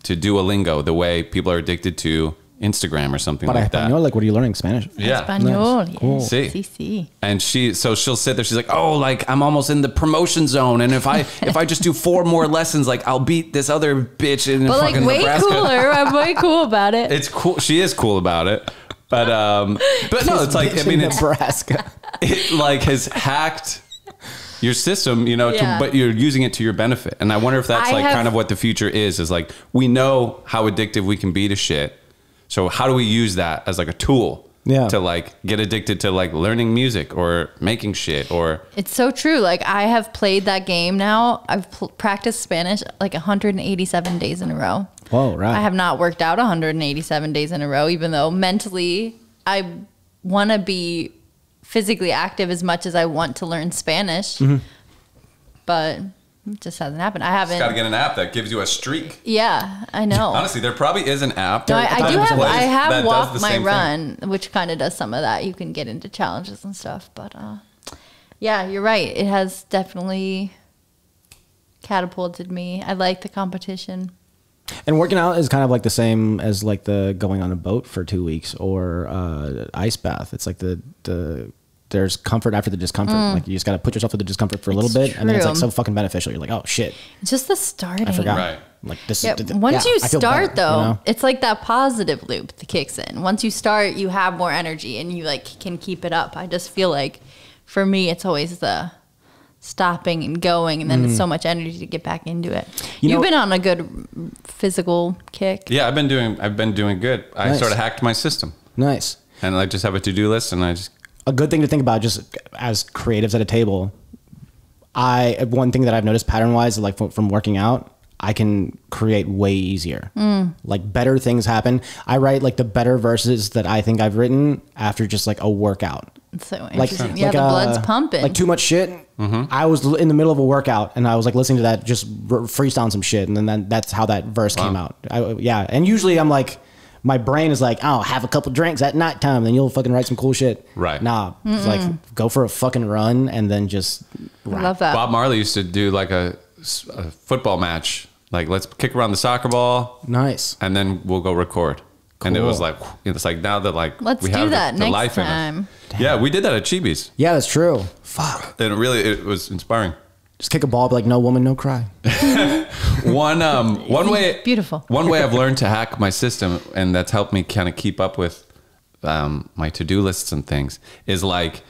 to Duolingo the way people are addicted to Instagram or something Para like that. español, like what are you learning Spanish? Yeah. Español. Nice. Cool. Yes. Sí. Sí, sí. And she, so she'll sit there. She's like, "Oh, like I'm almost in the promotion zone, and if I if I just do four more lessons, like I'll beat this other bitch in But like way Nebraska." cooler. I'm way cool about it. It's cool. She is cool about it, but um, but no, it's like I mean, it's Nebraska. it like has hacked your system, you know, Yeah. to, but you're using it to your benefit. And I wonder if that's I like have- kind of what the future is. Is like we know how addictive we can be to shit. So how do we use that as like a tool? Yeah. To like get addicted to like learning music or making shit or It's so true. Like I have played that game now. I've pl- practiced Spanish like 187 days in a row. Whoa, right. I have not worked out 187 days in a row, even though mentally I want to be physically active as much as I want to learn Spanish. Mm-hmm. But it just hasn't happened. I haven't. got to get an app that gives you a streak. yeah, I know. Honestly, there probably is an app. No, I, I do that have. I have does walk the my same thing. run, which kind of does some of that. You can get into challenges and stuff, but uh, yeah, you're right. It has definitely catapulted me. I like the competition. And working out is kind of like the same as like the going on a boat for two weeks or uh, ice bath. It's like the the there's comfort after the discomfort. Like you just got to put yourself through the discomfort for a little Mm. It's bit, and then it's like so fucking beneficial. You're like, oh shit, just the starting. I forgot. Right. Like this. Yeah, is, once yeah, you start better, though, you know? it's like that positive loop that kicks in. Once you start, you have more energy and you like can keep it up. I just feel like for me it's always the stopping and going, and then it's so much energy to get back into it. Mm. You You have know- been on a good physical kick. Yeah, I've been doing. I've been doing good. I sort of hacked my system, Nice. and I just have a to do list, and I just a good thing to think about just as creatives at a table. I one thing that i've noticed pattern wise like from, from working out i can create way easier. Like better things happen. I write like the better verses that i think i've written after just like a workout. It's so like, interesting. yeah, like, the uh, blood's pumping. like too much shit. I was in the middle of a workout and i was like listening to that just r- freestyling some shit and then that, that's how that verse came out. I, yeah and usually i'm like my brain is like, oh, have a couple drinks at nighttime, then you'll fucking write some cool shit. Right. Nah, it's like go for a fucking run and then just I love that. Bob Marley used to do like a football match. Like let's kick around the soccer ball, Nice. and then we'll go record. And it was like it's like now that like Let's we do have the- that the, next life in time. us. Yeah, we did that at Chibi's, Yeah, that's true. Fuck. and it really it was inspiring. Just kick a ball, be like, no woman, no cry. One um one way Beautiful. One way I've learned to hack my system, and that's helped me kind of keep up with um, my to do lists and things, is like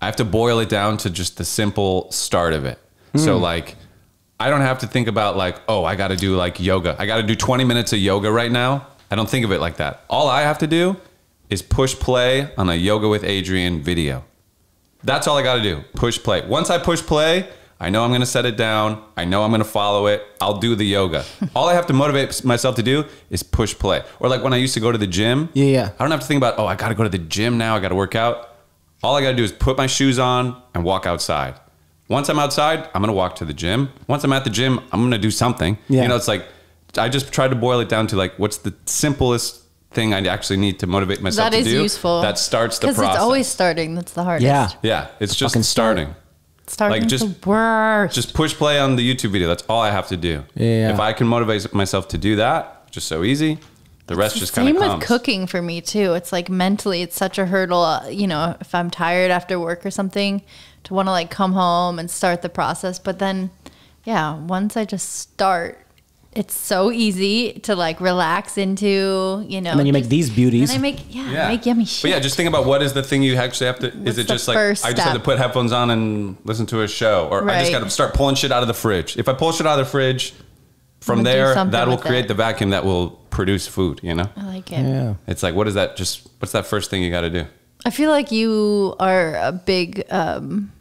I have to boil it down to just the simple start of it. So like I don't have to think about like oh I got to do like yoga. I got to do 20 minutes of yoga right now. I don't think of it like that. All I have to do is push play on a yoga with Adriene video. That's all I got to do. Push play. Once I push play, I know I'm going to set it down. I know I'm going to follow it. I'll do the yoga. all I have to motivate myself to do is push play. Or like when I used to go to the gym. Yeah, yeah. I don't have to think about, oh, I got to go to the gym now. I got to work out. All I got to do is put my shoes on and walk outside. Once I'm outside, I'm going to walk to the gym. Once I'm at the gym, I'm going to do something. Yeah. You know, it's like, I just try to boil it down to like, what's the simplest thing I actually need to motivate myself that to is do? useful. That starts the Because process. it's always starting. That's the hardest. Yeah. Yeah, it's just starting. start. Starting. Starting Like, just- the worst. Just push play on the YouTube video. That's all I have to do. Yeah. If I can motivate myself to do that, just so easy, the rest just kind of comes. Same of with cooking for me too. It's like mentally, it's such a hurdle. uh, You know, if I'm tired after work or something, to want to like come home and start the process. But then, yeah, once I just start, it's so easy to like relax into. You know, And then you make these beauties. And I make yeah, Yeah. I make yummy shit. But yeah, just think about what is the thing you actually have to. What's is it just like first I just have to put headphones on and listen to a show, or I just got to start pulling shit out of the fridge? If I pull shit out of the fridge, from I'm there that will create it. the vacuum that will produce food. You know, I like it. yeah. it's like what is that? Just what's that first thing you got to do? I feel like you are a big um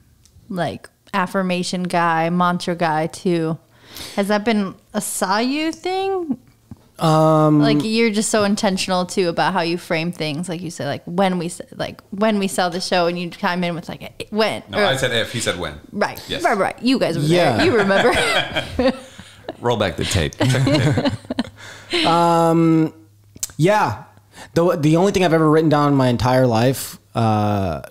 like affirmation guy, mantra guy too. Has that been a saw you thing? Um like you're just so intentional too about how you frame things like you say like when we s- like when we sell the show and you chime in with like a- when No, or- I said if. He said when. right Yes. right right you guys were Yeah. there you remember Roll back the tape. Check the tape. Yeah. The the only thing I've ever written down in my entire life, uh,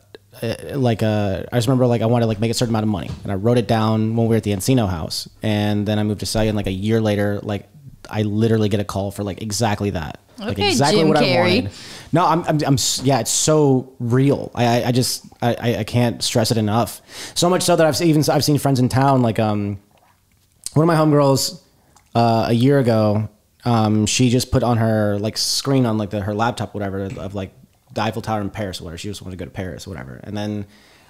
like uh, I just remember like I wanted to like make a certain amount of money, and I wrote it down when we were at the Encino house, and then I moved to Celia, and like a year later, like I literally get a call for like exactly that, like exactly Jim what I wanted. No, I'm, I'm, I'm yeah, it's so real. I, I, just, I, I- I can't stress it enough. So much so that I've even, I've seen friends in town, like, um, one of my homegirls, uh, a year ago, um, she just put on her like screen on like the, her laptop, whatever, of like the Eiffel Tower in Paris, or whatever. She just wanted to go to Paris, whatever. And then,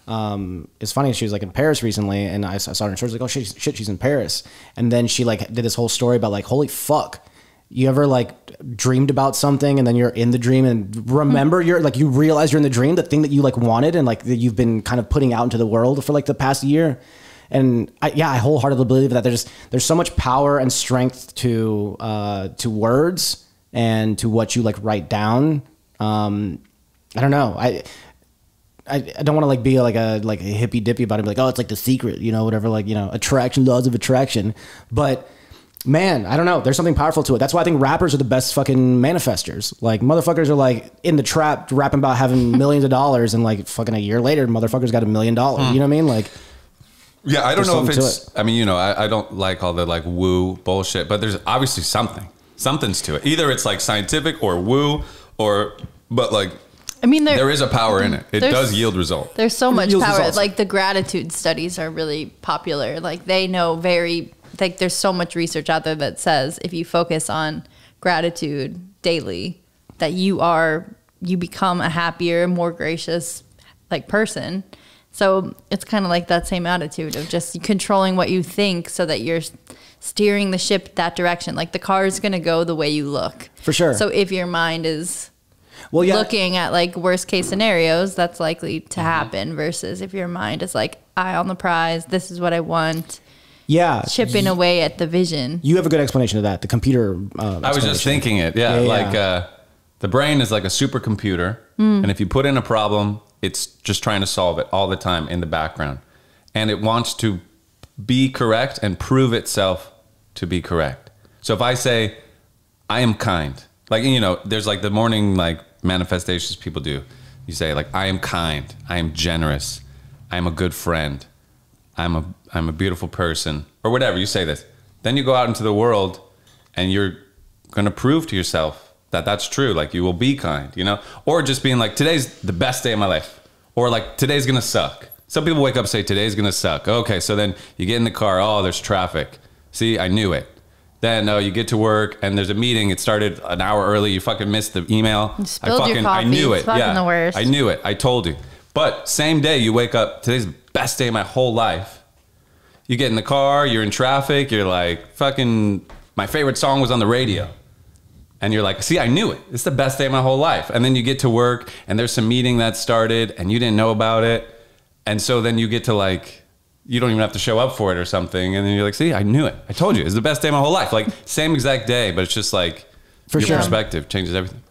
um, it's funny. She was like in Paris recently, and I, saw her in shorts. Like, oh shit, shit, she's in Paris. And then she like did this whole story about like, holy fuck, you ever like dreamed about something and then you're in the dream and remember you're like you realize you're in the dream, the thing that you like wanted and like that you've been kind of putting out into the world for like the past year. And I, yeah, I wholeheartedly believe that there's there's so much power and strength to uh, to words and to what you like write down. Um, I don't know. I I, I don't want to like be like a like a hippy dippy about it. Be like, oh, it's like the secret, you know, whatever. Like you know, attraction, laws of attraction. But man, I don't know. There's something powerful to it. That's why I think rappers are the best fucking manifestors. Like motherfuckers are like in the trap rapping about having millions of dollars, and like fucking a year later, motherfuckers got a million dollars. Hmm. You know what I mean? Like Yeah, I don't know if it's. I mean, you know, I, I don't like all the like woo bullshit, but there's obviously something. Something's to it. Either it's like scientific or woo, or but like I mean there there is a power in it. It does yield result. There's so much power. results. Like the gratitude studies are really popular. Like they know very like there's so much research out there that says if you focus on gratitude daily, that you are you become a happier, more gracious like person. So it's kind of like that same attitude of just controlling what you think so that you're steering the ship that direction. Like the car is going to go the way you look. For sure. So if your mind is Well, yeah. looking at like worst case scenarios, that's likely Mm-hmm. to happen versus if your mind is like eye on the prize, this is what I want, yeah. chipping away at the vision. You have a good explanation of that. The computer. Uh, I was just thinking it. Yeah, Yeah, like. Uh, the brain is like a supercomputer, and if you put in a problem, it's just trying to solve it all the time in the background, and it wants to be correct and prove itself to be correct. So if I say, "I am kind," like you know, there's like the morning like manifestations people do. You say like, "I am kind," "I am generous," "I am a good friend," I'm a I'm a beautiful person or whatever you say this. Then you go out into the world and you're going to prove to yourself that that's true. Like you will be kind, you know, or just being like today's the best day of my life, or like today's going to suck. Some people wake up say today's going to suck. Okay, so then you get in the car. Oh, there's traffic. See, I knew it. Then oh, you get to work and there's a meeting. It started an hour early. You fucking missed the email. You spilled I your fucking I coffee. knew It's it. fucking yeah, the worst. I knew it. I told you. But same day you wake up. Today's the best day of my whole life you get in the car, you're in traffic, you're like, fucking, my favorite song was on the radio. And you're like, see, I knew it. It's the best day of my whole life. And then you get to work and there's some meeting that started and you didn't know about it. And so then you get to like, you don't even have to show up for it or something. And then you're like, see, I knew it. I told you. It's the best day of my whole life. Like, same exact day, but it's just like, For your sure. perspective changes everything.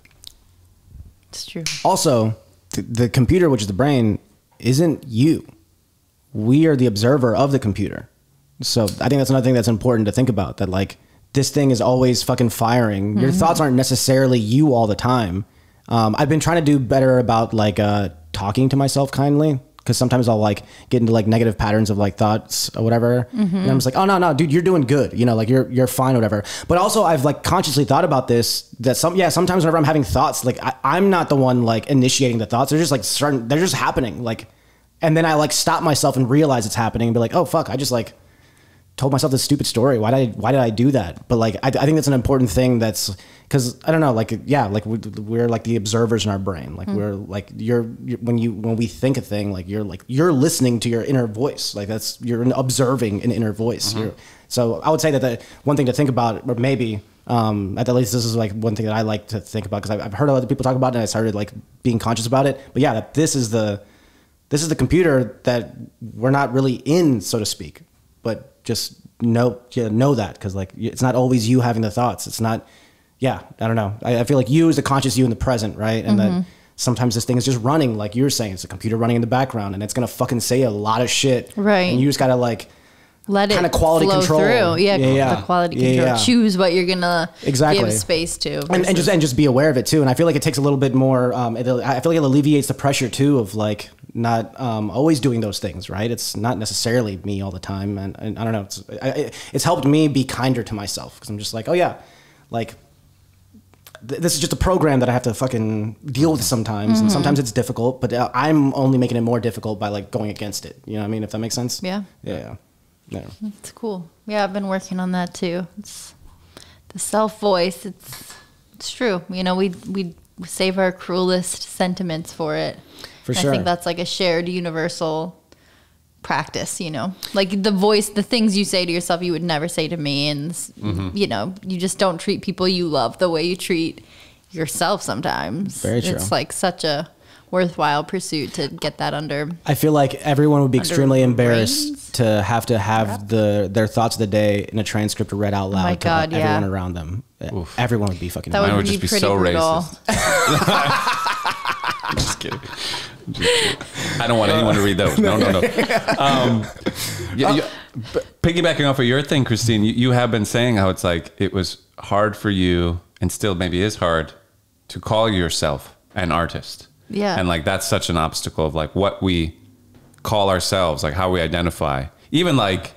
It's true. Also, th- the computer, which is the brain, isn't you. We are the observer of the computer. So I think that's another thing that's important to think about. That like this thing is always fucking firing. Your thoughts aren't necessarily you all the time. Um, I've been trying to do better about like uh, talking to myself kindly because sometimes I'll like get into like negative patterns of like thoughts or whatever, and I'm just like, oh no no, dude, you're doing good. You know, like you're you're fine, whatever. But also, I've like consciously thought about this that some yeah, sometimes whenever I'm having thoughts, like I, I'm not the one like initiating the thoughts. They're just like starting. They're just happening. Like, and then I like stop myself and realize it's happening and be like, oh fuck, I just like told myself this stupid story. Why did I, why did I do that? But like, I, I think that's an important thing. That's because I don't know, like, yeah, like we, we're like the observers in our brain. Like we're like you're, you're when you when we think a thing, like you're like you're listening to your inner voice. Like that's you're observing an inner voice. You're, so I would say that the one thing to think about, or maybe. Um, at least this is like one thing that I like to think about because I've, I've heard other people talk about it and I started like being conscious about it. But yeah, that this is the this is the computer that we're not really in, so to speak. But just know, yeah, know that because like it's not always you having the thoughts. It's not. Yeah, I don't know. I, I feel like you is the conscious you in the present, right? And that sometimes this thing is just running, like you were saying, it's a computer running in the background, and it's gonna fucking say a lot of shit, Right. And you just gotta like Let it Kinda quality flow control. through. Yeah, Yeah, yeah. the quality Yeah, control. yeah. Choose what you're gonna Exactly. give space to. and, and just and just be aware of it too. And I feel like it takes a little bit more. Um, it, I feel like it alleviates the pressure too of like not um, always doing those things. Right? It's not necessarily me all the time, and, and I don't know. It's I, it's helped me be kinder to myself because I'm just like, oh yeah, like th- this is just a program that I have to fucking deal with sometimes, and sometimes it's difficult. But uh, I'm only making it more difficult by like going against it. You know what I mean? If that makes sense. Yeah. Yeah. Yeah. It's cool. Yeah, I've been working on that too. It's the self voice. It's it's true. You know, we we save our cruelest sentiments for it. For And sure. I think that's like a shared universal practice. You know, like the voice, the things you say to yourself, you would never say to me, and Mm-hmm. you know, you just don't treat people you love the way you treat yourself. Sometimes Very true. It's like such a worthwhile pursuit to get that under. I feel like everyone would be extremely embarrassed brains? to have to have the their thoughts of the day in a transcript read out loud my to God, yeah. everyone around them. Everyone would be fucking. That Mine would would be just be pretty so brutal. racist. I'm just kidding. I'm just kidding. I don't want anyone to read those. No, no, no. Um, yeah, you- piggybacking off of your thing, Christine, you, you have been saying how it's like it was hard for you, and still maybe is hard, to call yourself an artist. Yeah. And like that's such an obstacle of like what we call ourselves, like how we identify. Even like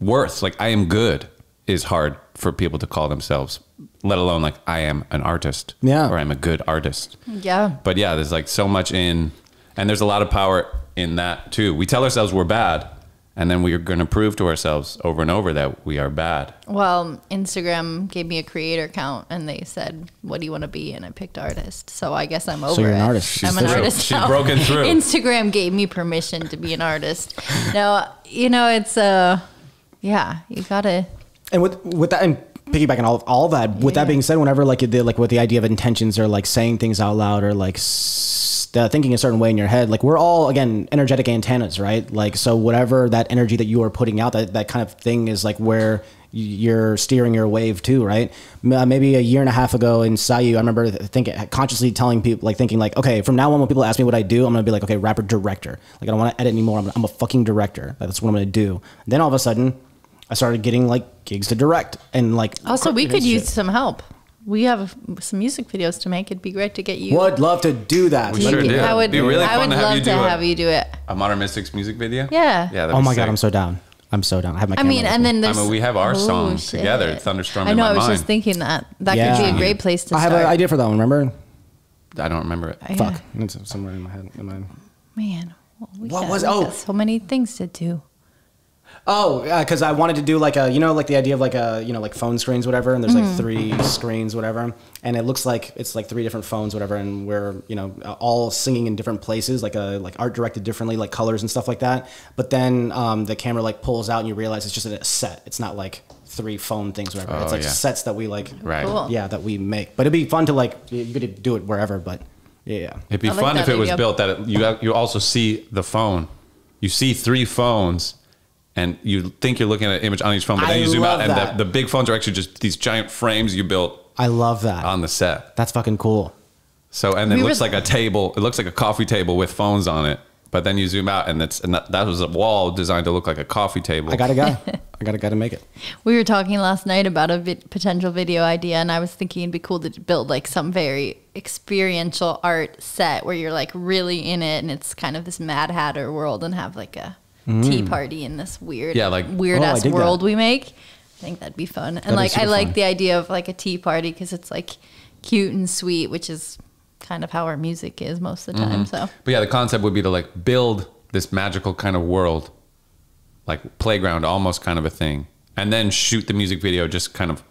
worth, like I am good, is hard for people to call themselves. Let alone like I am an artist. Yeah. Or I'm a good artist. Yeah. But yeah, there's like so much in, and there's a lot of power in that too. We tell ourselves we're bad, and then we are going to prove to ourselves over and over that we are bad. Well, Instagram gave me a creator account and they said, "What do you want to be?" And I picked artist. So I guess I'm over So you're an it. artist. I'm an through. artist. She's now. broken through. Instagram gave me permission to be an artist. now you know it's uh, yeah, you gotta. And with with that and piggybacking all all that. With Yeah. that being said, whenever like the like with the idea of intentions or like saying things out loud or like s- uh, thinking a certain way in your head, like we're all again energetic antennas, right? Like so, whatever that energy that you are putting out, that that kind of thing is like where you're steering your wave too, right? Uh, Maybe a year and a half ago in Sayu, I remember thinking consciously telling people like thinking like, okay, from now on, when people ask me what I do, I'm gonna be like, okay, rapper director. Like I don't want to edit anymore. I'm, I'm a fucking director. That's what I'm gonna do. then all of a sudden. I started getting like gigs to direct and like Also, we could shit. use some help. We have some music videos to make. It'd be great to get you. Would love to do that. We sure do. I would. Be really I fun would to have love you to do it. have you do it. A Modern Mystics music video? Yeah. Yeah. Oh be oh my god. I'm so down. I'm so down. I have my. I camera mean, with and me. then there's. I mean, we have our Oh, song shit. together, Thunderstorm I in know. My I was just thinking that that Yeah. could be a great place to start. I have start. an idea for that one. Remember? I don't remember it. Yeah. Fuck, it's somewhere in my head. In my... Man, well, we What got, was- oh. so many things to do. Oh, uh, because I wanted to do like a, you know, like the idea of like a, you know, like phone screens, whatever, and there's like mm-hmm. three screens, whatever, and it looks like it's like three different phones, whatever, and we're, you know, all singing in different places, like a like art directed differently, like colors and stuff like that. But then um, the camera like pulls out, and you realize it's just a set. It's not like three phone things, whatever. Oh, it's like yeah. sets that we like, Right. Cool. yeah, that we make. But it'd be fun to like, you you could do it wherever, but yeah. It'd be I like fun that if it was built that it, you you also see the phone. You see three phones, and you think you're looking at an image on each phone, but then I you zoom out, love and the, the big phones are actually just these giant frames you built I love that. on the set. That's fucking cool. So and then it looks like a table. It looks like a coffee table with phones on it. But then you zoom out, and it's and that, that was a wall designed to look like a coffee table. I got a guy. I got a guy to make it. We were talking last night about a vid- potential video idea, and I was thinking it'd be cool to build like some very experiential art set where you're like really in it, and it's kind of this Mad Hatter world, and have like a tea party in this weird, Yeah, like- weird Mm. Oh, ass dig that. world we make. I think that'd be fun, and That'd like I super like fun. the idea of like a tea party because it's like cute and sweet, which is kind of how our music is most of the time. Mm-hmm. So But yeah, the concept would be to like build this magical kind of world, like playground, almost kind of a thing, and then shoot the music video, just kind of,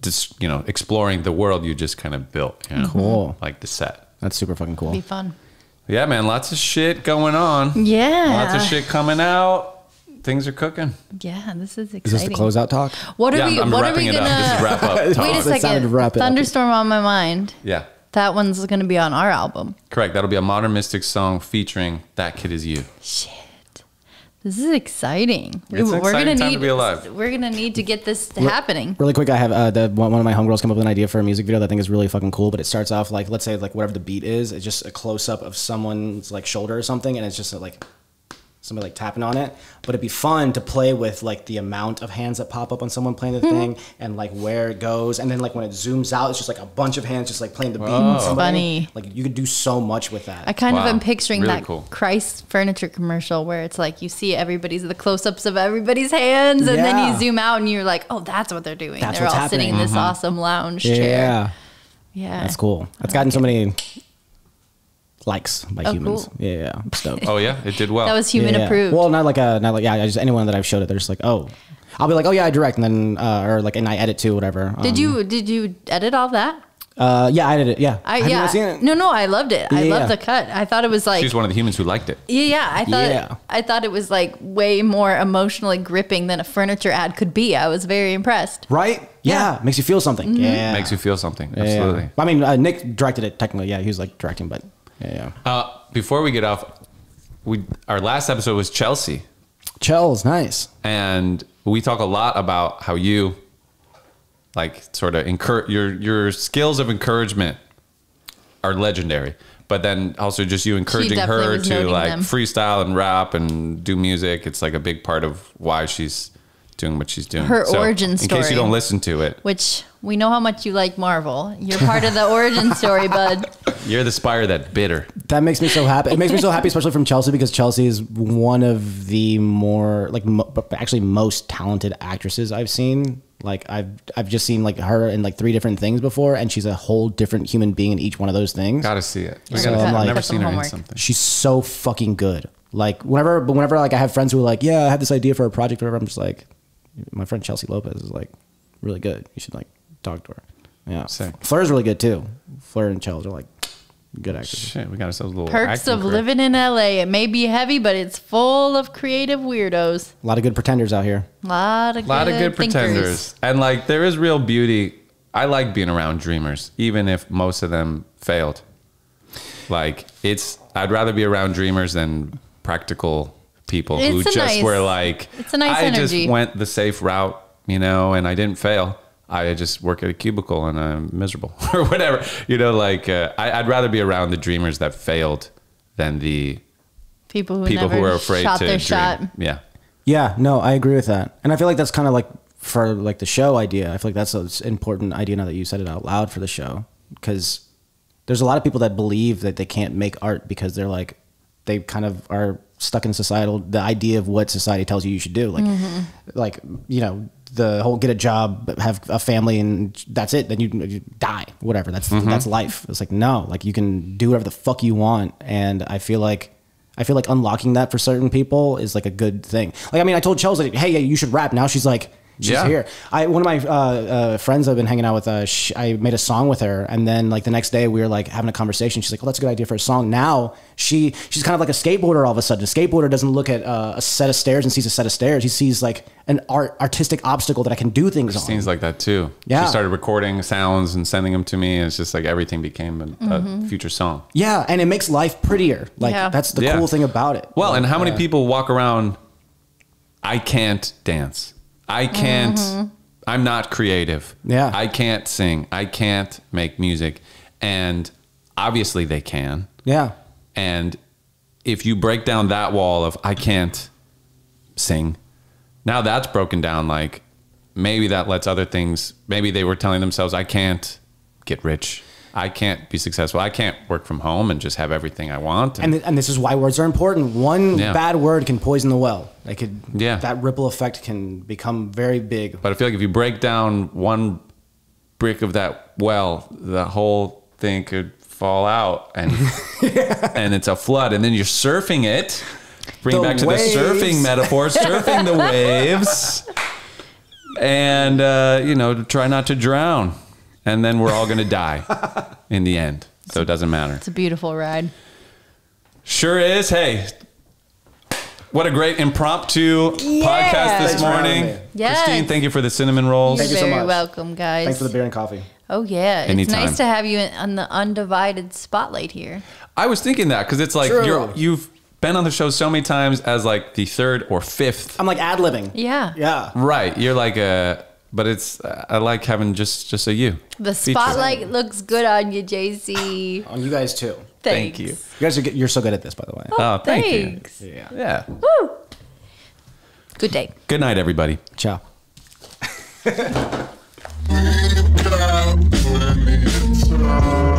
just you know, exploring the world you just kind of built. You know? Cool. Like the set. That's super fucking cool. it'd be fun. Yeah, man, lots of shit going on. Yeah, Lots of shit coming out. Things are cooking. Yeah, this is exciting. Is this the closeout talk? What are yeah, we? I'm, I'm what are we it gonna? up. This is wrap up. Wait a talk. That sounded second. wrap it up. Thunderstorm on my mind. Yeah, That one's going to be on our album. correct. That'll be a Modern Mystic song featuring "That Kid Is You." Shit. This is exciting. It's we're exciting gonna time need to be alive. we're gonna need to get this happening. Really quick, I have uh, the one, one of my homegirls come up with an idea for a music video that I think is really fucking cool. But it starts off like, let's say like whatever the beat is, it's just a close up of someone's like shoulder or something, and it's just like somebody like tapping on it. But it'd be fun to play with like the amount of hands that pop up on someone playing the Hmm. thing, and like where it goes, and then like when it zooms out, it's just like a bunch of hands just like playing the beat. Whoa. and somebody- Funny. Like you could do so much with that. I kind of am picturing Really that cool. Christ furniture commercial where it's like you see everybody's the close-ups of everybody's hands, and then you zoom out and you're like, oh, that's what they're doing. That's they're all what's sitting in happening. this awesome lounge yeah, chair. Yeah, that's cool. That's gotten so many likes by Oh, humans. cool. Yeah, yeah, I'm. Oh yeah, it did well. That was human Yeah. approved. Well, not like a not like yeah, I just anyone that I've showed it, they're just like, oh, I'll be like, oh yeah, I direct, and then uh, or like, and I edit too, whatever. did Um, you did you edit all that? Uh, yeah, I did it. Yeah, I Have you yeah. not seen it? No, no, I loved it. I loved yeah. the cut. I thought it was like She's one of the humans who liked it. Yeah, yeah. I thought Yeah. I thought it was like way more emotionally gripping than a furniture ad could be. I was very impressed. Right? Yeah, Yeah. makes you feel something. Mm-hmm. Yeah, Makes you feel something. Yeah. Absolutely. I mean, uh, Nick directed it technically. Yeah, he was like directing, but yeah, yeah. Uh, before we get off, we our last episode was Chelsea, Chell's nice. and we talk a lot about how you like sort of encourage your your skills of encouragement are legendary. But then also just you encouraging her to like them. freestyle and rap and do music. It's like a big part of why she's doing what she's doing. Her origin story. In case you don't listen to it, Which we know how much you like Marvel. You're part of the origin story, bud. you're the spire that bitter. That makes me so happy. It makes me so happy, especially from Chelsea, because Chelsea is one of the more like mo- actually most talented actresses I've seen. Like I've I've just seen like her in like three different things before, and she's a whole different human being in each one of those things. Gotta see it. We So gotta, I'm I've never Got some seen her in something. She's so fucking good. Like whenever, but whenever like I have friends who are like, yeah, I had this idea for a project or whatever, I'm just like, my friend Chelsea Lopez is like really good. You should like talk to her. Yeah, Sick. Fleur's really good too. Fleur and Chels are like good actors. Shit, we got ourselves a little Perks of career. living in LA. It may be heavy, but it's full of creative weirdos. A lot of good pretenders out here. A lot of A lot of good thinkers. pretenders. And like there is real beauty. I like being around dreamers, even if most of them failed. Like it's I'd rather be around dreamers than practical people who It's a just nice- were like it's a nice I energy. just went the safe route, you know, and I didn't fail. I just work at a cubicle and I'm miserable or whatever. You know, like uh, I, I'd rather be around the dreamers that failed than the People who people never who are afraid shot to their dream. shot. Yeah. Yeah, no, I agree with that, and I feel like that's kind of like for like the show idea. I feel like that's an important idea now that you said it out loud for the show, because there's a lot of people that believe that they can't make art because they're like they kind of are stuck in societal the idea of what society tells you you should do, like mm-hmm. like you know the whole get a job, have a family, and that's it. Then you, you die, whatever. That's mm-hmm. that's life. It's like no, like you can do whatever the fuck you want, and I feel like. I feel like unlocking that for certain people is like a good thing. Like, I mean, I told Chelsea, like, hey, you should rap. Now she's like, she's Yeah. here. I one of my uh, uh, friends I've been hanging out with. Uh, sh I made a song with her, and then like the next day we were like having a conversation. She's like, "Oh, that's a good idea for a song." Now she she's kind of like a skateboarder. All of a sudden, a skateboarder doesn't look at uh, a set of stairs and sees a set of stairs. He sees like an art artistic obstacle that I can do things on. Things like that too. Yeah. She started recording sounds and sending them to me. And it's just like everything became a, Mm-hmm. a future song. yeah, and it makes life prettier. Like Yeah. that's the Yeah. cool thing about it. Well, and how many Uh, people walk around? I can't dance. I can't. Mm-hmm. I'm not creative. Yeah. I can't sing. I can't make music. And obviously they can. Yeah, And if you break down that wall of I can't sing, now that's broken down. Like maybe that lets other things, maybe they were telling themselves, I can't get rich. I can't be successful. I can't work from home and just have everything I want. and th- and this is why words are important. One Yeah. bad word can poison the well. They could Yeah. that ripple effect can become very big. but I feel like if you break down one brick of that well, the whole thing could fall out and and it's a flood. And then you're surfing it. Bring The back to waves. the surfing metaphor, surfing the waves. And uh, you know, try not to drown. And then we're all gonna die in the end. So it doesn't matter. It's a beautiful ride. Sure is. Hey, what a great impromptu podcast this Thanks morning. me. Yes. Christine, thank you for the cinnamon rolls. You're Thank you so much. very much. welcome, guys. Thanks for the beer and coffee. Oh yeah, it's nice to have you on the undivided spotlight here. I was thinking that because it's like you're, you've been on the show so many times as like the third or fifth. I'm like ad libbing. Yeah. Yeah. Right. You're like a, but it's, I like having just, just a you. The feature. spotlight looks good on you, JC. On you guys too. Thank you. You guys are good, you're so good at this, by the way. Oh, oh thank Thanks. you. Yeah. Yeah. Woo. Good day. Good night, everybody. Ciao. Inside.